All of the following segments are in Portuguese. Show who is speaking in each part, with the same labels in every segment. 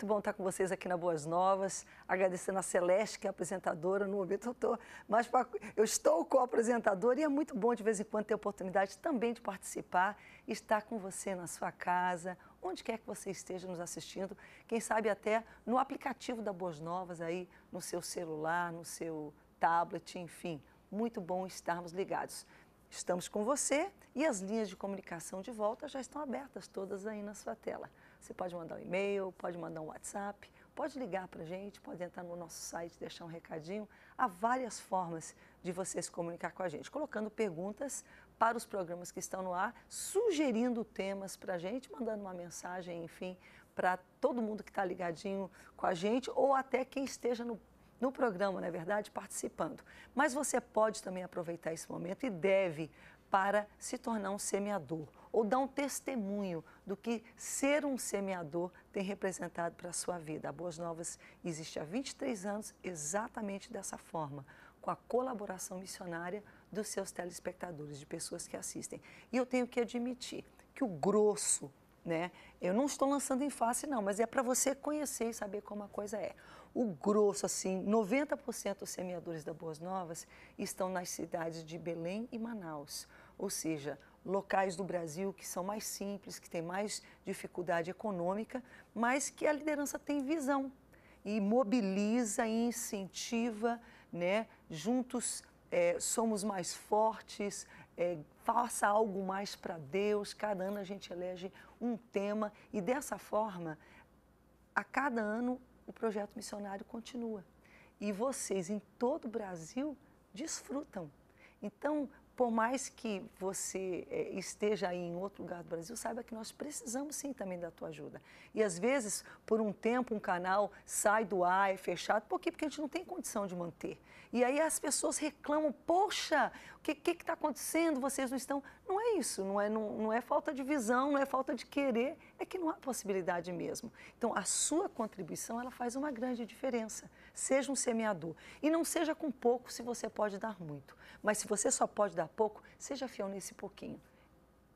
Speaker 1: muito bom estar com vocês aqui na Boas Novas, agradecendo a Celeste, que é apresentadora. No momento eu estou mais pra... eu estou com a apresentadora e é muito bom de vez em quando ter a oportunidade também de participar, estar com você na sua casa, onde quer que você esteja nos assistindo, quem sabe até no aplicativo da Boas Novas aí, no seu celular, no seu tablet, enfim. Muito bom estarmos ligados. Estamos com você e as linhas de comunicação de volta já estão abertas todas aí na sua tela. Você pode mandar um e-mail, pode mandar um WhatsApp, pode ligar para a gente, pode entrar no nosso site, deixar um recadinho. Há várias formas de você se comunicar com a gente, colocando perguntas para os programas que estão no ar, sugerindo temas para a gente, mandando uma mensagem, enfim, para todo mundo que está ligadinho com a gente ou até quem esteja no, no programa, não é verdade, participando. Mas você pode também aproveitar esse momento e deve para se tornar um semeador ou dar um testemunho do que ser um semeador tem representado para a sua vida. A Boas Novas existe há 23 anos exatamente dessa forma, com a colaboração missionária dos seus telespectadores, de pessoas que assistem. E eu tenho que admitir que o grosso, né? Eu não estou lançando em face não, mas é para você conhecer e saber como a coisa é. O grosso, assim, 90% dos semeadores da Boas Novas estão nas cidades de Belém e Manaus, ou seja, locais do Brasil que são mais simples, que têm mais dificuldade econômica, mas que a liderança tem visão e mobiliza e incentiva, né? Juntos é, somos mais fortes, é, faça algo mais para Deus. Cada ano a gente elege um tema e dessa forma, a cada ano o projeto missionário continua. E vocês em todo o Brasil desfrutam. Então, por mais que você é, esteja aí em outro lugar do Brasil, saiba que nós precisamos sim também da tua ajuda. E às vezes, por um tempo, um canal sai do ar, é fechado, por quê? Porque a gente não tem condição de manter. E aí as pessoas reclamam, poxa, o que está acontecendo? Vocês não estão. Não é isso, não é, não, não é falta de visão, não é falta de querer, é que não há possibilidade mesmo. Então, a sua contribuição, ela faz uma grande diferença. Seja um semeador. E não seja com pouco se você pode dar muito. Mas se você só pode dar pouco, seja fiel nesse pouquinho.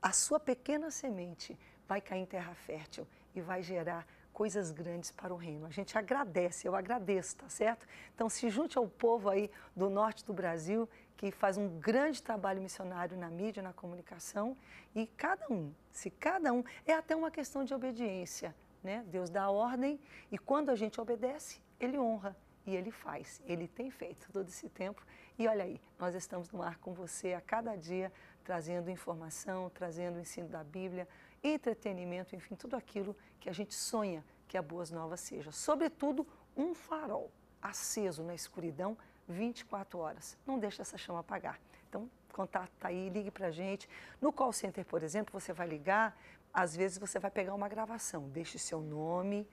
Speaker 1: A sua pequena semente vai cair em terra fértil e vai gerar coisas grandes para o reino. A gente agradece, eu agradeço, tá certo? Então se junte ao povo aí do norte do Brasil que faz um grande trabalho missionário na mídia, na comunicação e cada um, se cada um, é até uma questão de obediência, né? Deus dá ordem e quando a gente obedece, ele honra e ele faz, ele tem feito todo esse tempo. E olha aí, nós estamos no ar com você a cada dia, trazendo informação, trazendo o ensino da Bíblia, entretenimento, enfim, tudo aquilo que a gente sonha que a Boas Novas seja. Sobretudo, um farol aceso na escuridão 24 horas. Não deixe essa chama apagar. Então, contato aí, ligue para a gente. No call center, por exemplo, você vai ligar, às vezes você vai pegar uma gravação, deixe seu nome,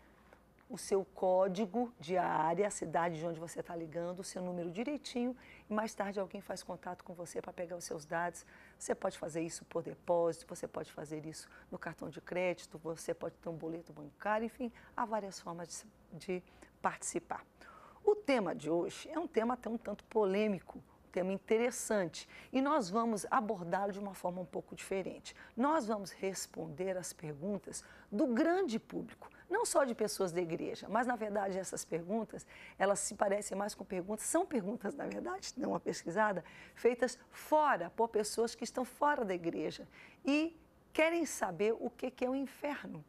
Speaker 1: o seu código de área, a cidade de onde você está ligando, o seu número direitinho e mais tarde alguém faz contato com você para pegar os seus dados. Você pode fazer isso por depósito, você pode fazer isso no cartão de crédito, você pode ter um boleto bancário, enfim, há várias formas de, de participar. O tema de hoje é um tema até um tanto polêmico, tema interessante e nós vamos abordá-lo de uma forma um pouco diferente. Nós vamos responder as perguntas do grande público, não só de pessoas da igreja, mas na verdade essas perguntas, elas se parecem mais com perguntas, são perguntas na verdade, não uma pesquisada, feitas fora por pessoas que estão fora da igreja e querem saber o que é o inferno.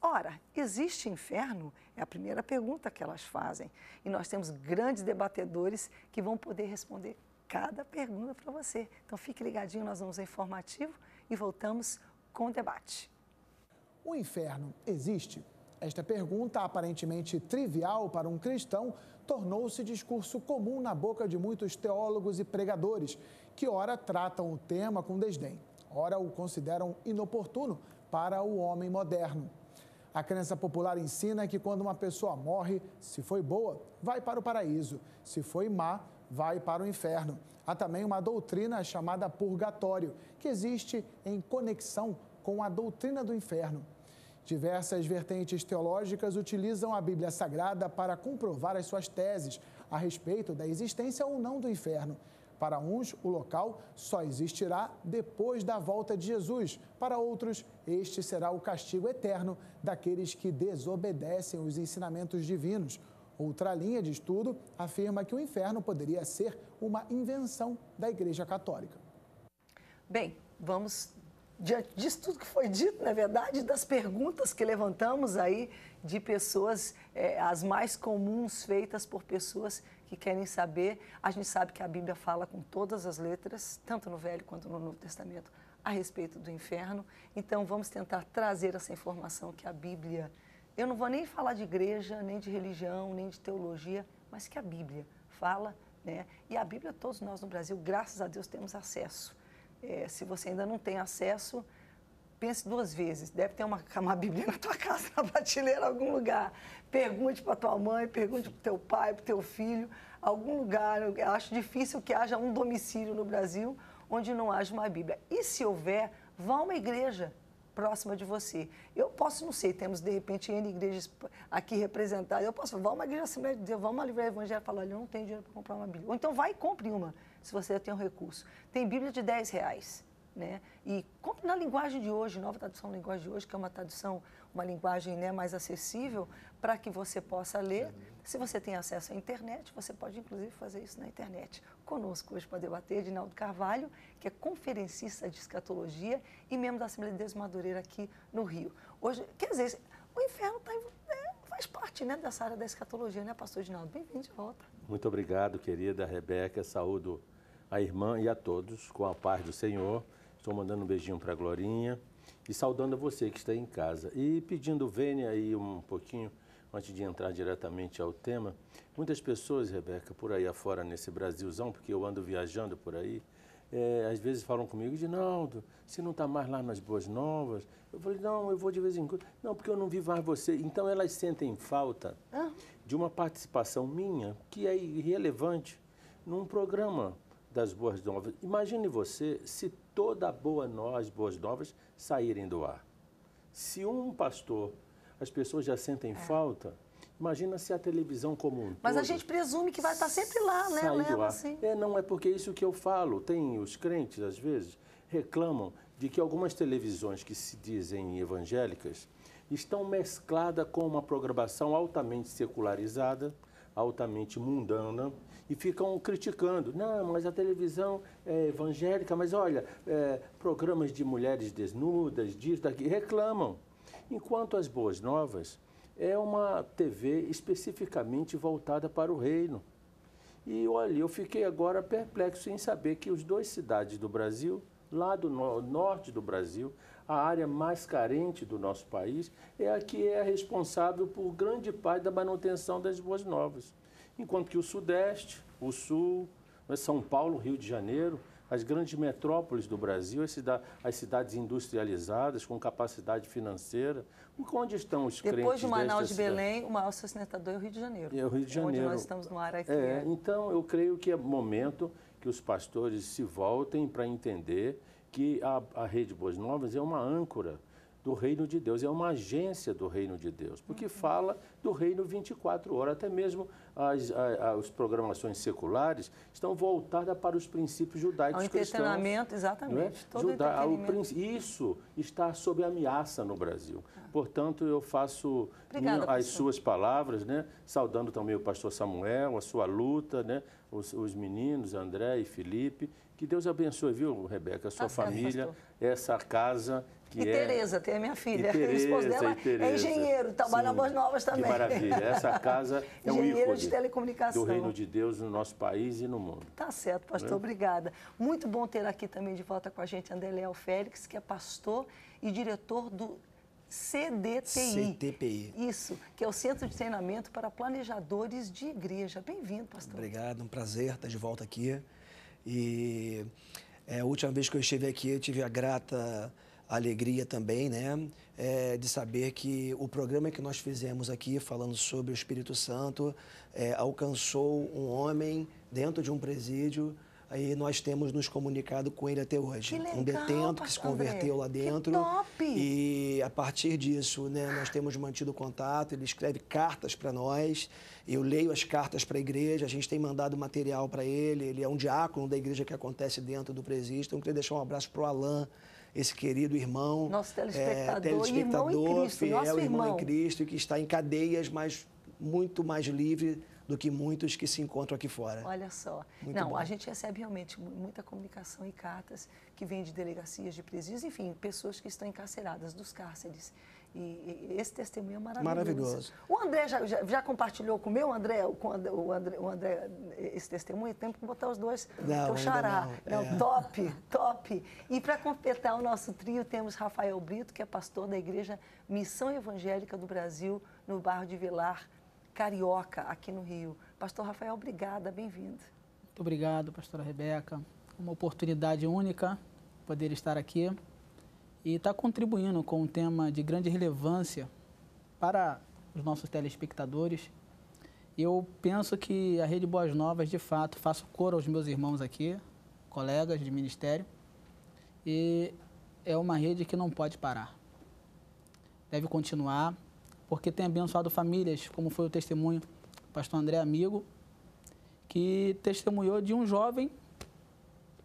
Speaker 1: Ora, existe inferno? É a primeira pergunta que elas fazem. E nós temos grandes debatedores que vão poder responder cada pergunta para você. Então fique ligadinho, nós vamos ao informativo e voltamos com o debate.
Speaker 2: O inferno existe? Esta pergunta, aparentemente trivial para um cristão, tornou-se discurso comum na boca de muitos teólogos e pregadores, que ora tratam o tema com desdém, ora o consideram inoportuno para o homem moderno. A crença popular ensina que quando uma pessoa morre, se foi boa, vai para o paraíso, se foi má, vai para o inferno. Há também uma doutrina chamada purgatório, que existe em conexão com a doutrina do inferno. Diversas vertentes teológicas utilizam a Bíblia Sagrada para comprovar as suas teses a respeito da existência ou não do inferno. Para uns, o local só existirá depois da volta de Jesus. Para outros, este será o castigo eterno daqueles que desobedecem os ensinamentos divinos. Outra linha de estudo afirma que o inferno poderia ser uma invenção da Igreja Católica.
Speaker 1: Bem, vamos diante disso tudo que foi dito, na é verdade, das perguntas que levantamos aí de pessoas, é, as mais comuns feitas por pessoas que querem saber. A gente sabe que a Bíblia fala com todas as letras, tanto no Velho quanto no Novo Testamento, a respeito do inferno. Então, vamos tentar trazer essa informação que a Bíblia. Eu não vou nem falar de igreja, nem de religião, nem de teologia, mas que a Bíblia fala, né? E a Bíblia, todos nós no Brasil, graças a Deus, temos acesso. É, se você ainda não tem acesso, pense duas vezes. Deve ter uma, uma Bíblia na tua casa, na prateleira, em algum lugar. Pergunte para tua mãe, pergunte para teu pai, para teu filho, algum lugar. Eu acho difícil que haja um domicílio no Brasil onde não haja uma Bíblia. E se houver, vá a uma igreja próxima de você. Eu posso, não sei, temos de repente N igrejas aqui representadas. Eu posso, vá a uma igreja Deus, vá a uma livraria evangélica e falar, olha, eu não tenho dinheiro para comprar uma Bíblia. Ou então vai e compre uma, se você tem um recurso. Tem Bíblia de 10 reais. Né? E compre na linguagem de hoje, nova tradução da linguagem de hoje, que é uma tradução, uma linguagem né, mais acessível para que você possa ler. Se você tem acesso à internet, você pode inclusive fazer isso na internet. Conosco hoje para debater, Dinaldo Carvalho, que é conferencista de escatologia e membro da Assembleia de Deus Madureira aqui no Rio. Hoje, quer dizer, o inferno tá, é, faz parte né, dessa área da escatologia, né, pastor Dinaldo? Bem-vindo de volta.
Speaker 3: Muito obrigado, querida Rebeca. Saúdo a irmã e a todos com a paz do Senhor. Estou mandando um beijinho para a Glorinha e saudando a você que está em casa. E pedindo, Vênia, aí um pouquinho, antes de entrar diretamente ao tema. Muitas pessoas, Rebeca, por aí afora nesse Brasilzão, porque eu ando viajando por aí, é, às vezes falam comigo, Dinaldo, você não está mais lá nas Boas Novas? Eu falei, não, eu vou de vez em quando. Não, porque eu não vi mais você. Então elas sentem falta ah. de uma participação minha que é irrelevante num programa das Boas Novas. Imagine você se toda a boa nós, boas novas, saírem do ar. Se um pastor, as pessoas já sentem é. falta, imagina se a televisão comum.
Speaker 1: Mas a gente presume que vai estar sempre lá, né?
Speaker 3: Ar. Assim. É, não é porque é isso que eu falo. Tem os crentes, às vezes, reclamam de que algumas televisões que se dizem evangélicas estão mescladas com uma programação altamente secularizada, altamente mundana, e ficam criticando. Não, mas a televisão é evangélica, mas olha, é, programas de mulheres desnudas, disso, daqui, reclamam. Enquanto as Boas Novas é uma TV especificamente voltada para o reino. E olha, eu fiquei agora perplexo em saber que os dois cidades do Brasil, lá do no norte do Brasil, a área mais carente do nosso país, é a que é responsável por grande parte da manutenção das Boas Novas enquanto que o Sudeste, o Sul, né, São Paulo, Rio de Janeiro, as grandes metrópoles do Brasil, as, cidades industrializadas, com capacidade financeira, onde estão os
Speaker 1: Depois
Speaker 3: crentes
Speaker 1: Depois de Manaus de Belém, o maior sustentador é o Rio de Janeiro.
Speaker 3: É o Rio de Janeiro.
Speaker 1: Onde nós estamos no ar aqui.
Speaker 3: É, é. Então, eu creio que é momento que os pastores se voltem para entender que a, a Rede Boas Novas é uma âncora do reino de Deus, é uma agência do reino de Deus, porque fala do reino 24 horas, até mesmo as, as, as programações seculares estão voltadas para os princípios judaicos cristãos.
Speaker 1: O entretenimento, exatamente, é? Juda,
Speaker 3: o, Isso está sob ameaça no Brasil. Ah. Portanto, eu faço Obrigada, minha, as suas palavras, né? saudando também o pastor Samuel, a sua luta, né? os, os meninos, André e Felipe, que Deus abençoe, viu, Rebeca, a sua tá família, certo, essa casa que
Speaker 1: e
Speaker 3: é...
Speaker 1: Tereza, tem a minha filha.
Speaker 3: E Tereza,
Speaker 1: o esposo dela é engenheiro, trabalha na Boas Novas também.
Speaker 3: Que maravilha. Essa casa é um ícone
Speaker 1: de telecomunicação.
Speaker 3: do reino de Deus no nosso país e no mundo.
Speaker 1: Tá certo, pastor. É? Obrigada. Muito bom ter aqui também de volta com a gente André Léo Félix, que é pastor e diretor do CDTI.
Speaker 4: CTPI.
Speaker 1: Isso, que é o Centro de Treinamento para Planejadores de Igreja. Bem-vindo, pastor.
Speaker 4: Obrigado, um prazer estar de volta aqui. E é, a última vez que eu estive aqui, eu tive a grata alegria também, né, é, de saber que o programa que nós fizemos aqui, falando sobre o Espírito Santo, é, alcançou um homem dentro de um presídio Aí nós temos nos comunicado com ele até hoje.
Speaker 1: Legal,
Speaker 4: um detento que se converteu lá dentro.
Speaker 1: Top.
Speaker 4: E a partir disso, né, nós temos mantido contato. Ele escreve cartas para nós. Eu leio as cartas para a igreja. A gente tem mandado material para ele. Ele é um diácono da igreja que acontece dentro do presídio. Então, eu queria deixar um abraço para o Alain esse querido irmão,
Speaker 1: nosso telespectador, é, telespectador irmão Cristo,
Speaker 4: fiel,
Speaker 1: nosso
Speaker 4: irmão
Speaker 1: irmão
Speaker 4: em Cristo, que está em cadeias, mas muito mais livre do que muitos que se encontram aqui fora.
Speaker 1: Olha só. Muito Não, bom. a gente recebe realmente muita comunicação e cartas que vêm de delegacias de presídios, enfim, pessoas que estão encarceradas dos cárceres. E, esse testemunho é maravilhoso.
Speaker 4: Maravilhoso.
Speaker 1: O André já, já, já compartilhou com o meu André, com o André, o André, esse testemunho? Temos que botar os dois.
Speaker 4: Não,
Speaker 1: o xará.
Speaker 4: não.
Speaker 1: não é. Top, top. E para completar o nosso trio, temos Rafael Brito, que é pastor da Igreja Missão Evangélica do Brasil, no bairro de Vilar, Carioca, aqui no Rio. Pastor Rafael, obrigada, bem-vindo.
Speaker 5: Muito obrigado, pastora Rebeca. Uma oportunidade única poder estar aqui e estar contribuindo com um tema de grande relevância para os nossos telespectadores. Eu penso que a Rede Boas Novas, de fato, faço coro aos meus irmãos aqui, colegas de ministério, e é uma rede que não pode parar. Deve continuar, porque tem abençoado famílias, como foi o testemunho do pastor André Amigo, que testemunhou de um jovem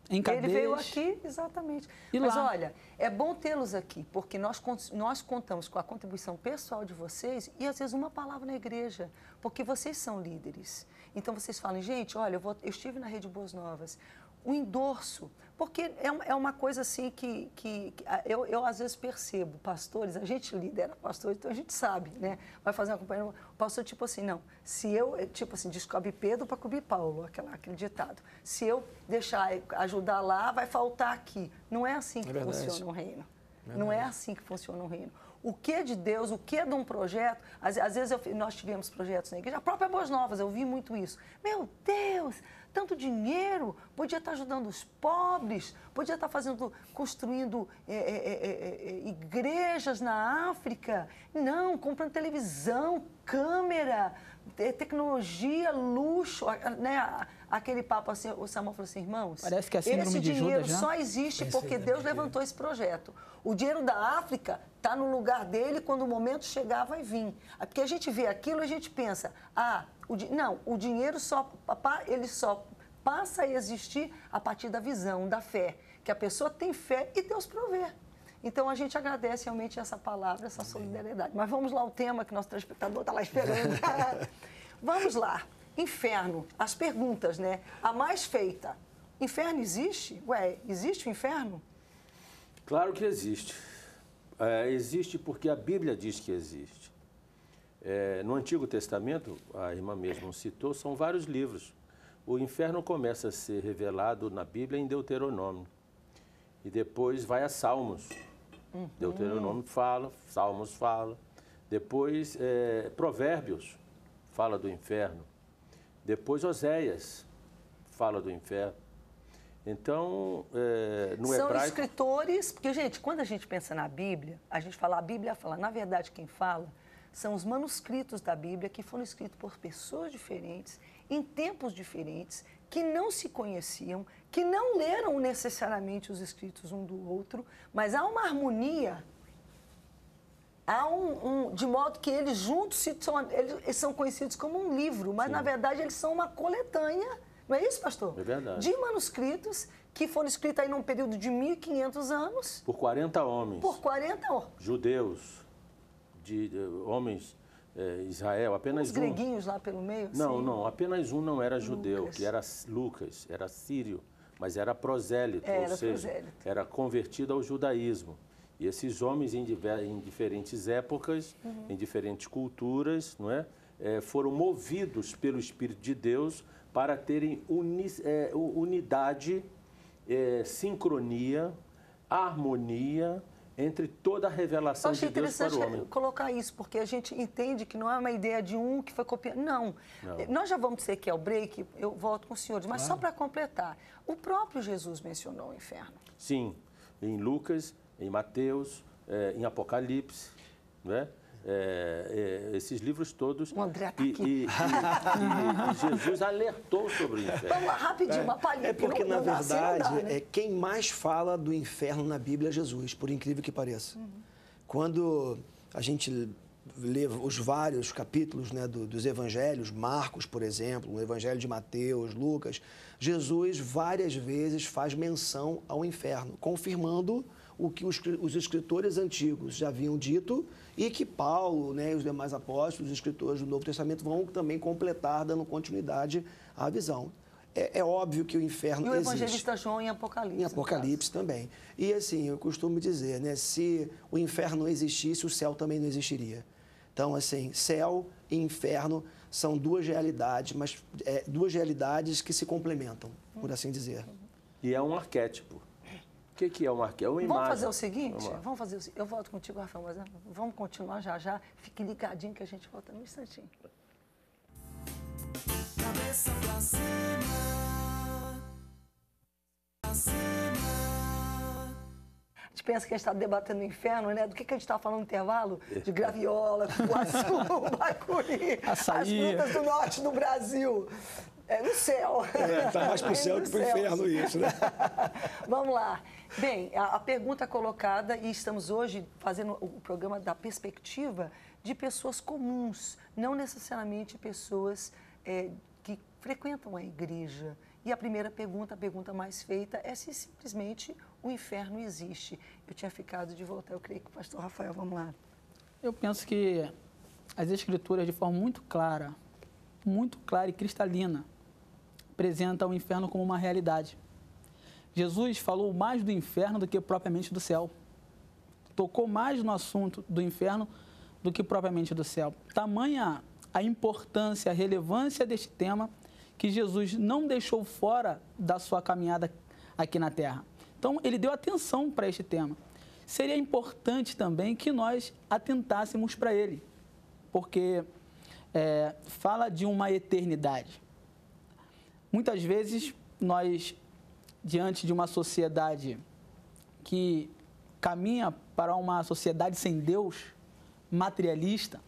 Speaker 5: em cadeias.
Speaker 1: Ele veio aqui, exatamente. E Mas lá? olha, é bom tê-los aqui, porque nós, nós contamos com a contribuição pessoal de vocês e às vezes uma palavra na igreja, porque vocês são líderes. Então vocês falam, gente, olha, eu, vou, eu estive na Rede Boas Novas, o endorso, porque é, é uma coisa assim que, que, que eu, eu, às vezes percebo, pastores, a gente lidera pastor, então a gente sabe, né? Vai fazer uma companhia, o pastor tipo assim, não, se eu, tipo assim, descobre Pedro para cobrir Paulo, aquela, aquele ditado. Se eu deixar ajudar lá, vai faltar aqui. Não é assim que é funciona o reino. Verdade. Não é assim que funciona o reino. O que é de Deus, o que é de um projeto, às, às vezes eu, nós tivemos projetos na igreja, a própria Boas Novas, eu vi muito isso. Meu Deus, tanto dinheiro, podia estar ajudando os pobres, podia estar fazendo, construindo é, é, é, é igrejas na África. Não, comprando televisão, câmera, tecnologia, luxo, né? Aquele papo assim, o Samuel falou assim, irmãos,
Speaker 5: Parece que é
Speaker 1: esse dinheiro
Speaker 5: Judas,
Speaker 1: só existe porque Deus levantou esse projeto. O dinheiro da África está no lugar dele, quando o momento chegar, vai vir. Porque a gente vê aquilo e a gente pensa, ah, o não, o dinheiro só, ele só passa a existir a partir da visão, da fé. Que a pessoa tem fé e Deus provê. Então a gente agradece realmente essa palavra, essa solidariedade. Mas vamos lá ao tema que nosso telespectador está lá esperando. vamos lá. Inferno. As perguntas, né? A mais feita. Inferno existe? Ué, existe o inferno?
Speaker 3: Claro que existe. É, existe porque a Bíblia diz que existe. É, no Antigo Testamento, a irmã mesmo citou, são vários livros. O inferno começa a ser revelado na Bíblia em Deuteronômio. E depois vai a Salmos. Uhum. Deuteronômio fala, Salmos fala. Depois, é, Provérbios fala do inferno. Depois, Oséias fala do inferno. Então, é, no
Speaker 1: São
Speaker 3: hebraico...
Speaker 1: escritores, porque, gente, quando a gente pensa na Bíblia, a gente fala, a Bíblia fala, na verdade, quem fala são os manuscritos da Bíblia que foram escritos por pessoas diferentes, em tempos diferentes, que não se conheciam, que não leram necessariamente os escritos um do outro, mas há uma harmonia, há um, um de modo que eles juntos se, são, eles são conhecidos como um livro, mas Sim. na verdade eles são uma coletânea, não é isso, pastor?
Speaker 3: É verdade.
Speaker 1: De manuscritos que foram escritos aí num período de 1.500 anos.
Speaker 3: Por 40 homens.
Speaker 1: Por 40 homens.
Speaker 3: Judeus de, de homens é, Israel, apenas
Speaker 1: Os um. greguinhos lá pelo meio?
Speaker 3: Não, sim. não, apenas um não era judeu, Lucas. que era Lucas, era sírio, mas era prosélito,
Speaker 1: é,
Speaker 3: ou
Speaker 1: era
Speaker 3: seja,
Speaker 1: prosélito.
Speaker 3: era convertido ao judaísmo. E esses homens em, diver, em diferentes épocas, uhum. em diferentes culturas, não é? é? foram movidos pelo Espírito de Deus para terem uni, é, unidade, é, sincronia, harmonia entre toda a revelação de Deus para o homem.
Speaker 1: colocar isso, porque a gente entende que não é uma ideia de um que foi copiado. Não. não. Nós já vamos dizer que é o break, eu volto com os senhores, mas claro. só para completar. O próprio Jesus mencionou o inferno.
Speaker 3: Sim, em Lucas, em Mateus, é, em Apocalipse, né? é, é, esses livros todos.
Speaker 1: O André tá
Speaker 3: e,
Speaker 1: aqui.
Speaker 3: E, e- e- e Jesus alertou sobre o inferno.
Speaker 1: Vamos lá, rapidinho, uma palhinha.
Speaker 4: É porque,
Speaker 1: não,
Speaker 4: na
Speaker 1: assim
Speaker 4: verdade,
Speaker 1: dá, né?
Speaker 4: é quem mais fala do inferno na Bíblia é Jesus, por incrível que pareça. Quando a gente lê os vários capítulos né, do- dos evangelhos, Marcos, por exemplo, o evangelho de Mateus, Lucas, Jesus várias vezes faz menção ao inferno, confirmando o que os, os escritores antigos já haviam dito e que Paulo né, e os demais apóstolos, os escritores do Novo Testamento, vão também completar, dando continuidade à visão. É, é óbvio que o inferno
Speaker 1: E o
Speaker 4: existe.
Speaker 1: evangelista João em Apocalipse.
Speaker 4: Em Apocalipse também. E assim, eu costumo dizer, né? Se o inferno não existisse, o céu também não existiria. Então, assim, céu e inferno são duas realidades, mas é, duas realidades que se complementam, por assim dizer.
Speaker 3: E é um arquétipo. O que, que é um arquétipo? É uma
Speaker 1: Vamos
Speaker 3: imagem.
Speaker 1: fazer o seguinte?
Speaker 3: Vamos.
Speaker 1: Vamos fazer o seguinte. Eu volto contigo, Rafael, mas vamos continuar já já. Fique ligadinho que a gente volta num instantinho.
Speaker 6: Cabeça pra cima. Pra cima.
Speaker 1: A gente pensa que a gente está debatendo o inferno, né? Do que, que a gente está falando no intervalo? De graviola, cupuaçu, bacuri,
Speaker 5: Açaí.
Speaker 1: as frutas do norte do Brasil. É no céu.
Speaker 4: É, tá mais pro céu
Speaker 1: No
Speaker 4: que pro
Speaker 1: céu.
Speaker 4: inferno isso, né?
Speaker 1: Vamos lá. Bem, a, a pergunta colocada, e estamos hoje fazendo o programa da perspectiva de pessoas comuns, não necessariamente pessoas é, que frequentam a igreja. E a primeira pergunta, a pergunta mais feita, é se simplesmente o inferno existe. Eu tinha ficado de voltar, eu creio que o pastor Rafael, vamos lá.
Speaker 5: Eu penso que as escrituras, de forma muito clara, muito clara e cristalina, apresentam o inferno como uma realidade. Jesus falou mais do inferno do que propriamente do céu. Tocou mais no assunto do inferno do que propriamente do céu. Tamanha a importância, a relevância deste tema que Jesus não deixou fora da sua caminhada aqui na Terra. Então, ele deu atenção para este tema. Seria importante também que nós atentássemos para ele, porque é, fala de uma eternidade. Muitas vezes nós, diante de uma sociedade que caminha para uma sociedade sem Deus, materialista,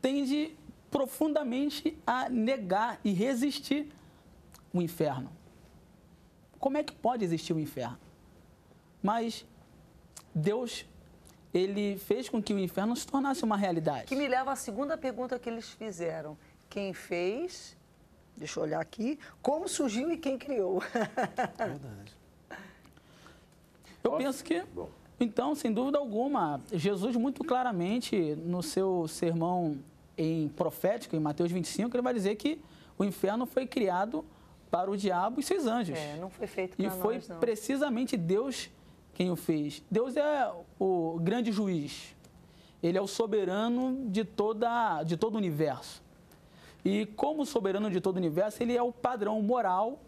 Speaker 5: tende profundamente a negar e resistir o inferno. Como é que pode existir o inferno? Mas Deus, ele fez com que o inferno se tornasse uma realidade.
Speaker 1: Que me leva à segunda pergunta que eles fizeram. Quem fez? Deixa eu olhar aqui. Como surgiu e quem criou?
Speaker 4: Verdade.
Speaker 5: Eu penso que,
Speaker 3: Bom.
Speaker 5: então, sem dúvida alguma, Jesus muito claramente no seu sermão em profético, em Mateus 25, ele vai dizer que o inferno foi criado para o diabo e seus anjos.
Speaker 1: É, não foi feito
Speaker 5: E
Speaker 1: para
Speaker 5: foi
Speaker 1: nós, não.
Speaker 5: precisamente Deus quem o fez. Deus é o grande juiz. Ele é o soberano de, toda, de todo o universo. E como soberano de todo o universo, ele é o padrão moral,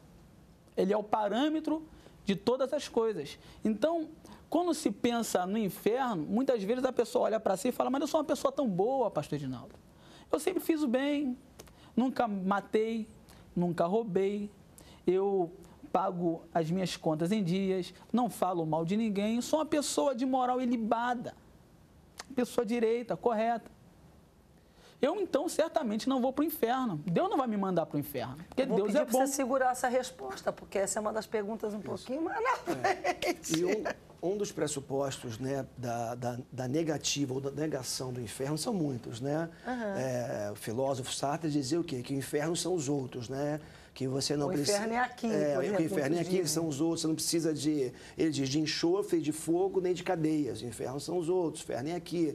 Speaker 5: ele é o parâmetro de todas as coisas. Então, quando se pensa no inferno, muitas vezes a pessoa olha para si e fala: Mas eu sou uma pessoa tão boa, Pastor Edinaldo. Eu sempre fiz o bem, nunca matei, nunca roubei, eu pago as minhas contas em dias, não falo mal de ninguém, sou uma pessoa de moral ilibada, pessoa direita, correta. Eu então certamente não vou para o inferno. Deus não vai me mandar para o inferno, porque Deus
Speaker 1: pedir
Speaker 5: é
Speaker 1: para
Speaker 5: bom.
Speaker 1: você segurar essa resposta, porque essa é uma das perguntas um pouquinho mais na frente.
Speaker 4: E um, um dos pressupostos né, da, da, da negativa ou da negação do inferno são muitos, né? É, o filósofo Sartre dizia o quê? Que o inferno são os outros, né? Que você não
Speaker 1: O
Speaker 4: precisa...
Speaker 1: inferno é aqui, por
Speaker 4: É,
Speaker 1: exemplo,
Speaker 4: que o inferno é aqui,
Speaker 1: dizem.
Speaker 4: são os outros. Você não precisa de... Ele diz de enxofre, de fogo, nem de cadeias. O inferno são os outros, o inferno é aqui.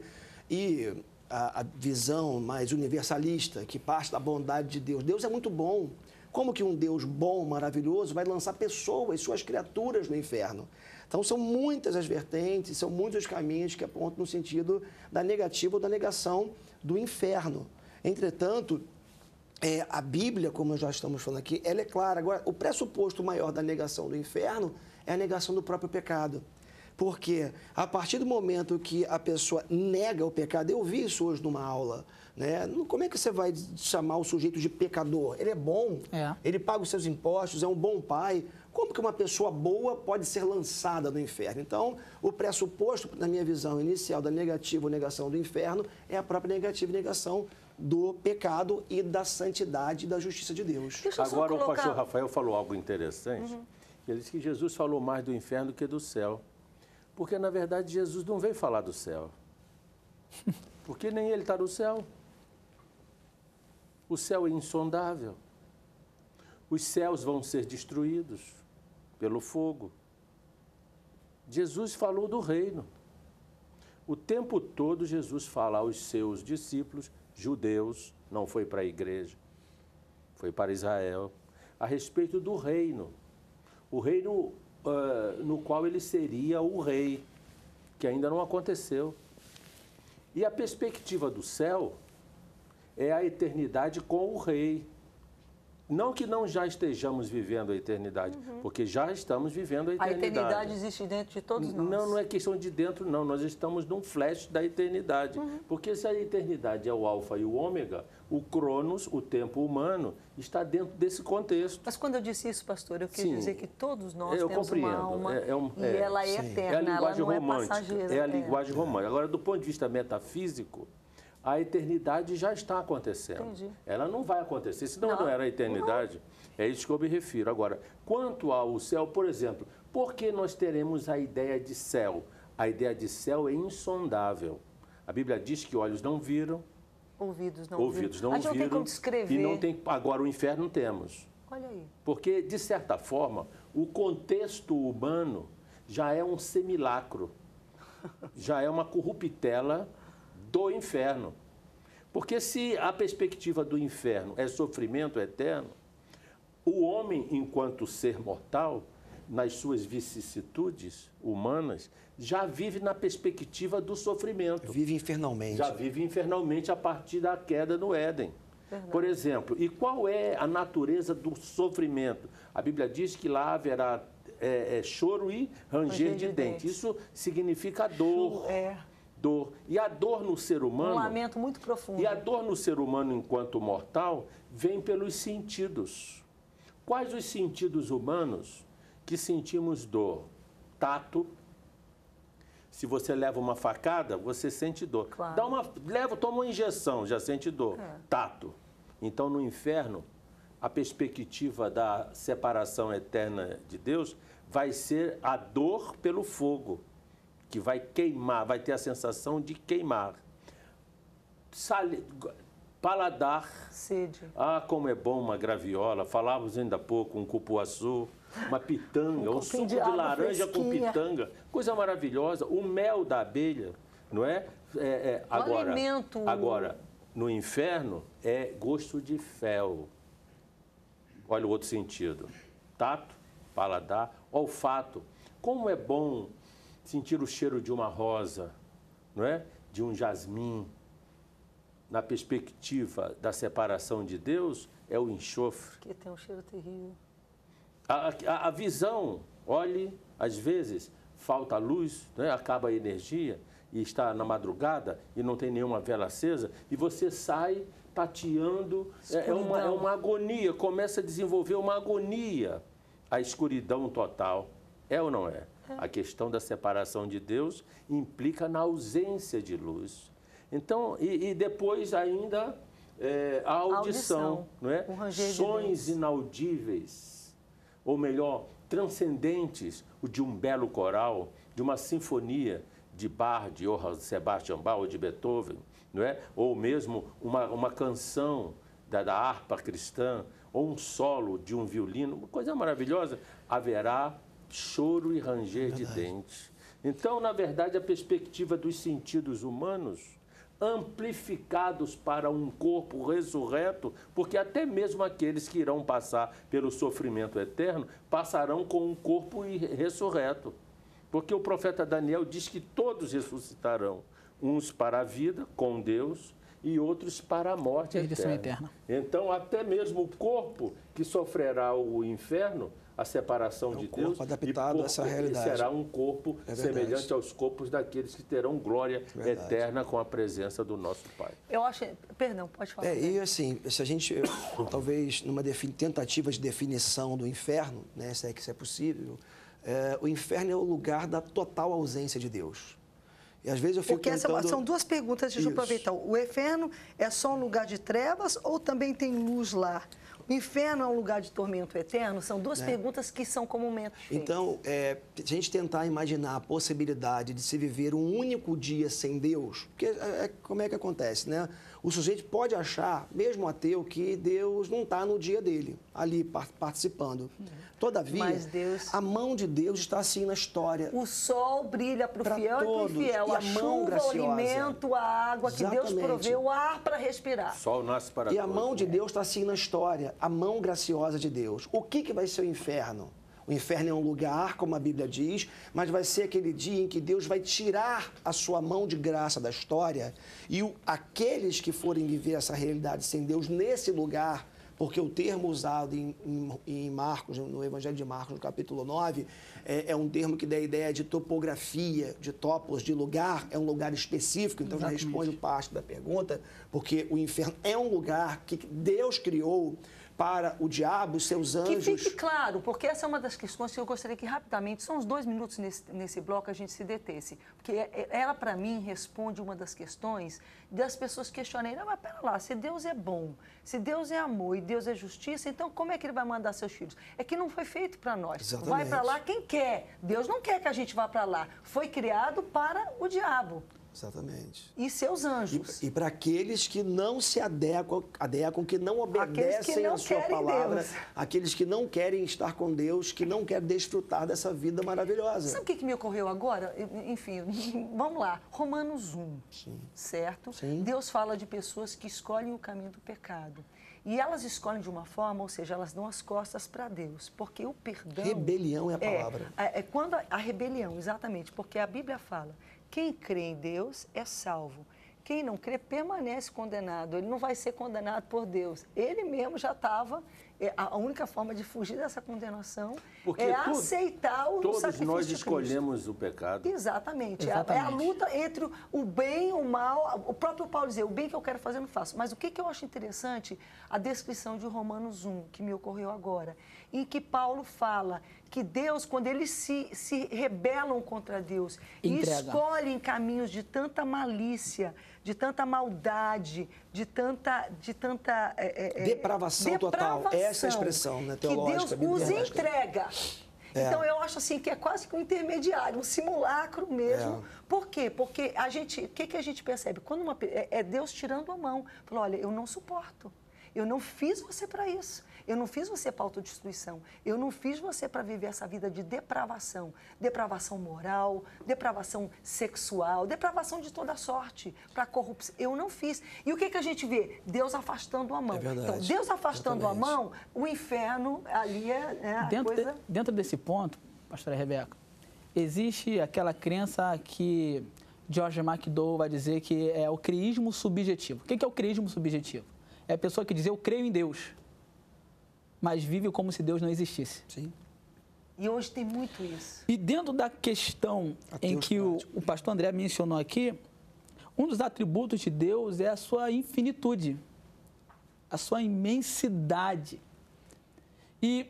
Speaker 4: E a, a visão mais universalista, que parte da bondade de Deus. Deus é muito bom. Como que um Deus bom, maravilhoso, vai lançar pessoas, suas criaturas no inferno? Então, são muitas as vertentes, são muitos os caminhos que apontam no sentido da negativa ou da negação do inferno. Entretanto, é, a Bíblia, como já estamos falando aqui, ela é clara. Agora, o pressuposto maior da negação do inferno é a negação do próprio pecado. Porque a partir do momento que a pessoa nega o pecado, eu vi isso hoje numa aula, né? Como é que você vai chamar o sujeito de pecador? Ele é bom,
Speaker 5: É.
Speaker 4: ele paga os seus impostos, é um bom pai. como que uma pessoa boa pode ser lançada no inferno? Então, o pressuposto, na minha visão inicial, da negativa ou negação do inferno é a própria negativa e negação do pecado e da santidade e da justiça de Deus.
Speaker 3: Agora o
Speaker 1: colocar-
Speaker 3: pastor Rafael falou algo interessante. Ele disse que Jesus falou mais do inferno do que do céu. Porque, na verdade, Jesus não veio falar do céu. Porque nem ele está no céu. O céu é insondável. Os céus vão ser destruídos pelo fogo. Jesus falou do reino. O tempo todo Jesus fala aos seus discípulos, judeus, não foi para a igreja, foi para Israel, a respeito do reino. O reino ah, no qual ele seria o rei, que ainda não aconteceu. E a perspectiva do céu é a eternidade com o rei. Não que não já estejamos vivendo a eternidade, porque já estamos vivendo a
Speaker 1: Uhum. A
Speaker 3: eternidade.
Speaker 1: eternidade existe dentro de todos nós.
Speaker 3: Não, não é questão de dentro, não. Nós estamos num flash da eternidade.
Speaker 1: Uhum.
Speaker 3: Porque se a eternidade é o alfa e o ômega, o cronos, o tempo humano, está dentro desse contexto.
Speaker 1: Mas quando eu disse isso, pastor, eu quis
Speaker 3: Sim.
Speaker 1: dizer que todos nós
Speaker 3: Eu
Speaker 1: temos
Speaker 3: compreendo.
Speaker 1: uma alma
Speaker 3: É- é um-
Speaker 1: e
Speaker 3: é,
Speaker 1: ela é
Speaker 4: sim.
Speaker 3: É a
Speaker 1: eterna, ela
Speaker 3: linguagem
Speaker 1: não é
Speaker 3: romântica.
Speaker 1: passageira.
Speaker 3: É a linguagem romântica. Agora, do ponto de vista metafísico, a eternidade já está acontecendo.
Speaker 1: Entendi.
Speaker 3: Ela não vai acontecer, senão não,
Speaker 1: Não.
Speaker 3: era a eternidade. É isso que eu me refiro. Agora, quanto ao céu, por exemplo, por que nós teremos a ideia de céu? A ideia de céu é insondável. A Bíblia diz que olhos não viram,
Speaker 1: Ouvidos não
Speaker 3: ouvidos não
Speaker 1: gente não tem como descrever.
Speaker 3: E não tem, agora o inferno temos.
Speaker 1: Olha aí.
Speaker 3: Porque, de certa forma, o contexto humano já é um simulacro, já é uma corruptela do inferno. Porque se a perspectiva do inferno é sofrimento eterno, o homem, enquanto ser mortal, nas suas vicissitudes humanas, já vive na perspectiva do sofrimento
Speaker 4: Vive infernalmente.
Speaker 3: já vive infernalmente a partir da queda no Éden. Por exemplo, e qual é a natureza do sofrimento? A Bíblia diz que lá haverá é, é, choro e ranger,
Speaker 1: Ranger
Speaker 3: de,
Speaker 1: de
Speaker 3: dentes.
Speaker 1: dentes.
Speaker 3: Isso significa dor.
Speaker 1: É.
Speaker 3: Dor. E a dor no ser
Speaker 1: Um
Speaker 3: humano.
Speaker 1: lamento muito profundo.
Speaker 3: E a dor no ser humano, enquanto mortal, vem pelos sentidos. Quais os sentidos humanos que sentimos dor? Tato. Se você leva uma facada, você sente dor.
Speaker 1: Claro.
Speaker 3: Dá uma, leva, toma uma injeção, já sente dor.
Speaker 1: É.
Speaker 3: Tato. Então, no inferno, a perspectiva da separação eterna de Deus vai ser a dor pelo fogo, que vai queimar, vai ter a sensação de queimar. Sali- paladar.
Speaker 1: Sede.
Speaker 3: Ah, como é bom uma graviola. Falávamos ainda há pouco, um cupuaçu, uma pitanga,
Speaker 1: Um
Speaker 3: um, suco
Speaker 1: de
Speaker 3: de, laranja com pitanga. Coisa maravilhosa. O mel da abelha, não é? É, é, agora,
Speaker 1: alimento.
Speaker 3: agora, no inferno, é gosto de fel. Olha o outro sentido. Tato, paladar, olfato. Como é bom sentir o cheiro de uma rosa, não é? De um jasmim. Na perspectiva da separação de Deus, é o enxofre.
Speaker 1: Que tem um cheiro terrível.
Speaker 3: A, a- a visão, olhe, às vezes falta luz, né? acaba a energia e está na madrugada e não tem nenhuma vela acesa e você sai tateando, é, é uma, é uma agonia, começa a desenvolver uma agonia, a escuridão total. É ou não é? A questão da separação de Deus implica na ausência de luz. Então, e, e depois ainda é, a audição,
Speaker 1: Audição,
Speaker 3: não é? Sons inaudíveis, ou melhor, transcendentes, o de um belo coral, de uma sinfonia de Bach, de Johann Sebastian Bach ou de Beethoven, não é? ou mesmo uma, uma canção da, da harpa cristã, ou um solo de um violino, uma coisa maravilhosa, haverá choro e ranger de dentes. Então, na verdade, a perspectiva dos sentidos humanos amplificados para um corpo ressurreto, porque até mesmo aqueles que irão passar pelo sofrimento eterno passarão com um corpo ressurreto. Porque o profeta Daniel diz que todos ressuscitarão, uns para a vida com Deus e outros para a morte eterna.
Speaker 5: eterna.
Speaker 3: Então, até mesmo o corpo que sofrerá o inferno a separação
Speaker 4: É um
Speaker 3: de
Speaker 4: corpo
Speaker 3: Deus
Speaker 4: adaptado
Speaker 3: e
Speaker 4: a essa
Speaker 3: por-
Speaker 4: realidade.
Speaker 3: será um corpo
Speaker 4: É
Speaker 3: semelhante aos corpos daqueles que terão glória
Speaker 4: Verdade.
Speaker 3: eterna com a presença do nosso Pai.
Speaker 1: Eu acho. Perdão, pode falar.
Speaker 4: É, e assim, se a gente, talvez numa tentativa de definição do inferno, né, se é que isso é possível, é, o inferno é o lugar da total ausência de Deus. E às vezes eu fico
Speaker 1: Porque essa-
Speaker 4: tentando...
Speaker 1: são duas perguntas, deixa eu aproveitar. O inferno é só um lugar de trevas ou também tem luz lá? Inferno é um lugar de tormento eterno? São duas perguntas que são comumente feitas.
Speaker 4: Né? Então, é, se a gente tentar imaginar a possibilidade de se viver um único dia sem Deus, porque é, é- como é que acontece, né? O sujeito pode achar, mesmo ateu, que Deus não está no dia dele, ali par- participando. Todavia,
Speaker 1: Mas Deus-
Speaker 4: a mão de Deus está assim na história.
Speaker 1: O sol brilha para o fiel
Speaker 4: todos.
Speaker 1: e para o infiel. A
Speaker 4: a mão
Speaker 1: chuva, o
Speaker 4: graciosa.
Speaker 1: alimento, a água que Deus proveu, o ar para respirar.
Speaker 3: O sol nasce para
Speaker 4: E a
Speaker 3: todos.
Speaker 4: mão de Deus está assim na história, a mão graciosa de Deus. O que, que vai ser o inferno? O inferno é um lugar, como a Bíblia diz, mas vai ser aquele dia em que Deus vai tirar a sua mão de graça da história e o- aqueles que forem viver essa realidade sem Deus nesse lugar, porque o termo usado em, em- em Marcos, no Evangelho de Marcos, no capítulo 9, é, é um termo que dá a ideia de topografia, de topos, de lugar, é um lugar específico, então já responde parte da pergunta, porque o inferno é um lugar que Deus criou para o diabo e seus
Speaker 1: Que
Speaker 4: anjos.
Speaker 1: fique claro, porque essa é uma das questões que eu gostaria que rapidamente, são uns dois minutos nesse, nesse bloco, a gente se detesse. Porque é- é- ela, para mim, responde uma das questões das pessoas questionarem, não, mas pera lá, se Deus é bom, se Deus é amor e Deus é justiça, então como é que ele vai mandar seus filhos? É que não foi feito para nós.
Speaker 4: Exatamente.
Speaker 1: Vai para lá quem quer. Deus não quer que a gente vá para lá. Foi criado para o diabo
Speaker 4: Exatamente.
Speaker 1: e seus anjos.
Speaker 4: E, e para aqueles que não se adequam, adequam que não obedecem
Speaker 1: que não
Speaker 4: a sua palavra,
Speaker 1: Deus.
Speaker 4: aqueles que não querem estar com Deus, que não querem desfrutar dessa vida maravilhosa.
Speaker 1: Sabe o que, que me ocorreu agora? Enfim, vamos lá. Romanos 1, certo?
Speaker 4: Sim.
Speaker 1: Deus fala de pessoas que escolhem o caminho do pecado. E elas escolhem de uma forma, ou seja, elas dão as costas para Deus. Porque o perdão.
Speaker 4: Rebelião é a palavra.
Speaker 1: É, é quando a, a rebelião, exatamente. Porque a Bíblia fala: quem crê em Deus é salvo. Quem não crê permanece condenado. Ele não vai ser condenado por Deus. Ele mesmo já estava. é, A única forma de fugir dessa condenação
Speaker 3: Porque
Speaker 1: é
Speaker 3: tu-
Speaker 1: aceitar o
Speaker 3: Todos
Speaker 1: sacrifício
Speaker 3: nós
Speaker 1: de Cristo.
Speaker 3: escolhemos o pecado.
Speaker 1: Exatamente. É a- É, a,
Speaker 5: Exatamente.
Speaker 1: luta entre o- o bem e o mal. O próprio Paulo dizia, o bem que eu quero fazer, eu não faço. Mas o que, que eu acho interessante? A descrição de Romanos 1, que me ocorreu agora, em que Paulo fala que Deus, quando eles se, se rebelam contra Deus e
Speaker 5: Entrega.
Speaker 1: escolhem caminhos de tanta malícia, de tanta maldade, de tanta... De tanta é, é, é,
Speaker 4: Depravação total. Essa é a expressão, né, teológica,
Speaker 1: Que Deus os entrega.
Speaker 4: É.
Speaker 1: Então, eu acho assim que é quase que um intermediário, um simulacro mesmo.
Speaker 4: É.
Speaker 1: Por quê? Porque a gente, o que, que a gente percebe? Quando uma, é, é Deus tirando a mão. Falou, olha, eu não suporto. Eu não fiz você para isso. Eu não fiz você para autodestruição. Eu não fiz você para viver essa vida de depravação. Depravação moral, depravação sexual, depravação de toda sorte, para corrupção. Eu não fiz. E o que, que a gente vê? Deus afastando a mão.
Speaker 4: É verdade.
Speaker 1: Então, Deus afastando
Speaker 4: Exatamente.
Speaker 1: a mão, o inferno ali é, é a
Speaker 5: Dentro,
Speaker 1: coisa...
Speaker 5: de- dentro desse ponto, pastora Rebeca, existe aquela crença que George McDowell vai dizer que é o creísmo subjetivo. O que que é o creísmo subjetivo? É a pessoa que diz, eu creio em Deus, mas vive como se Deus não existisse.
Speaker 4: Sim.
Speaker 1: E hoje tem muito isso.
Speaker 5: E dentro da questão em
Speaker 4: Ateus
Speaker 5: que o, o pastor André mencionou aqui, um dos atributos de Deus é a sua infinitude, a sua imensidade. E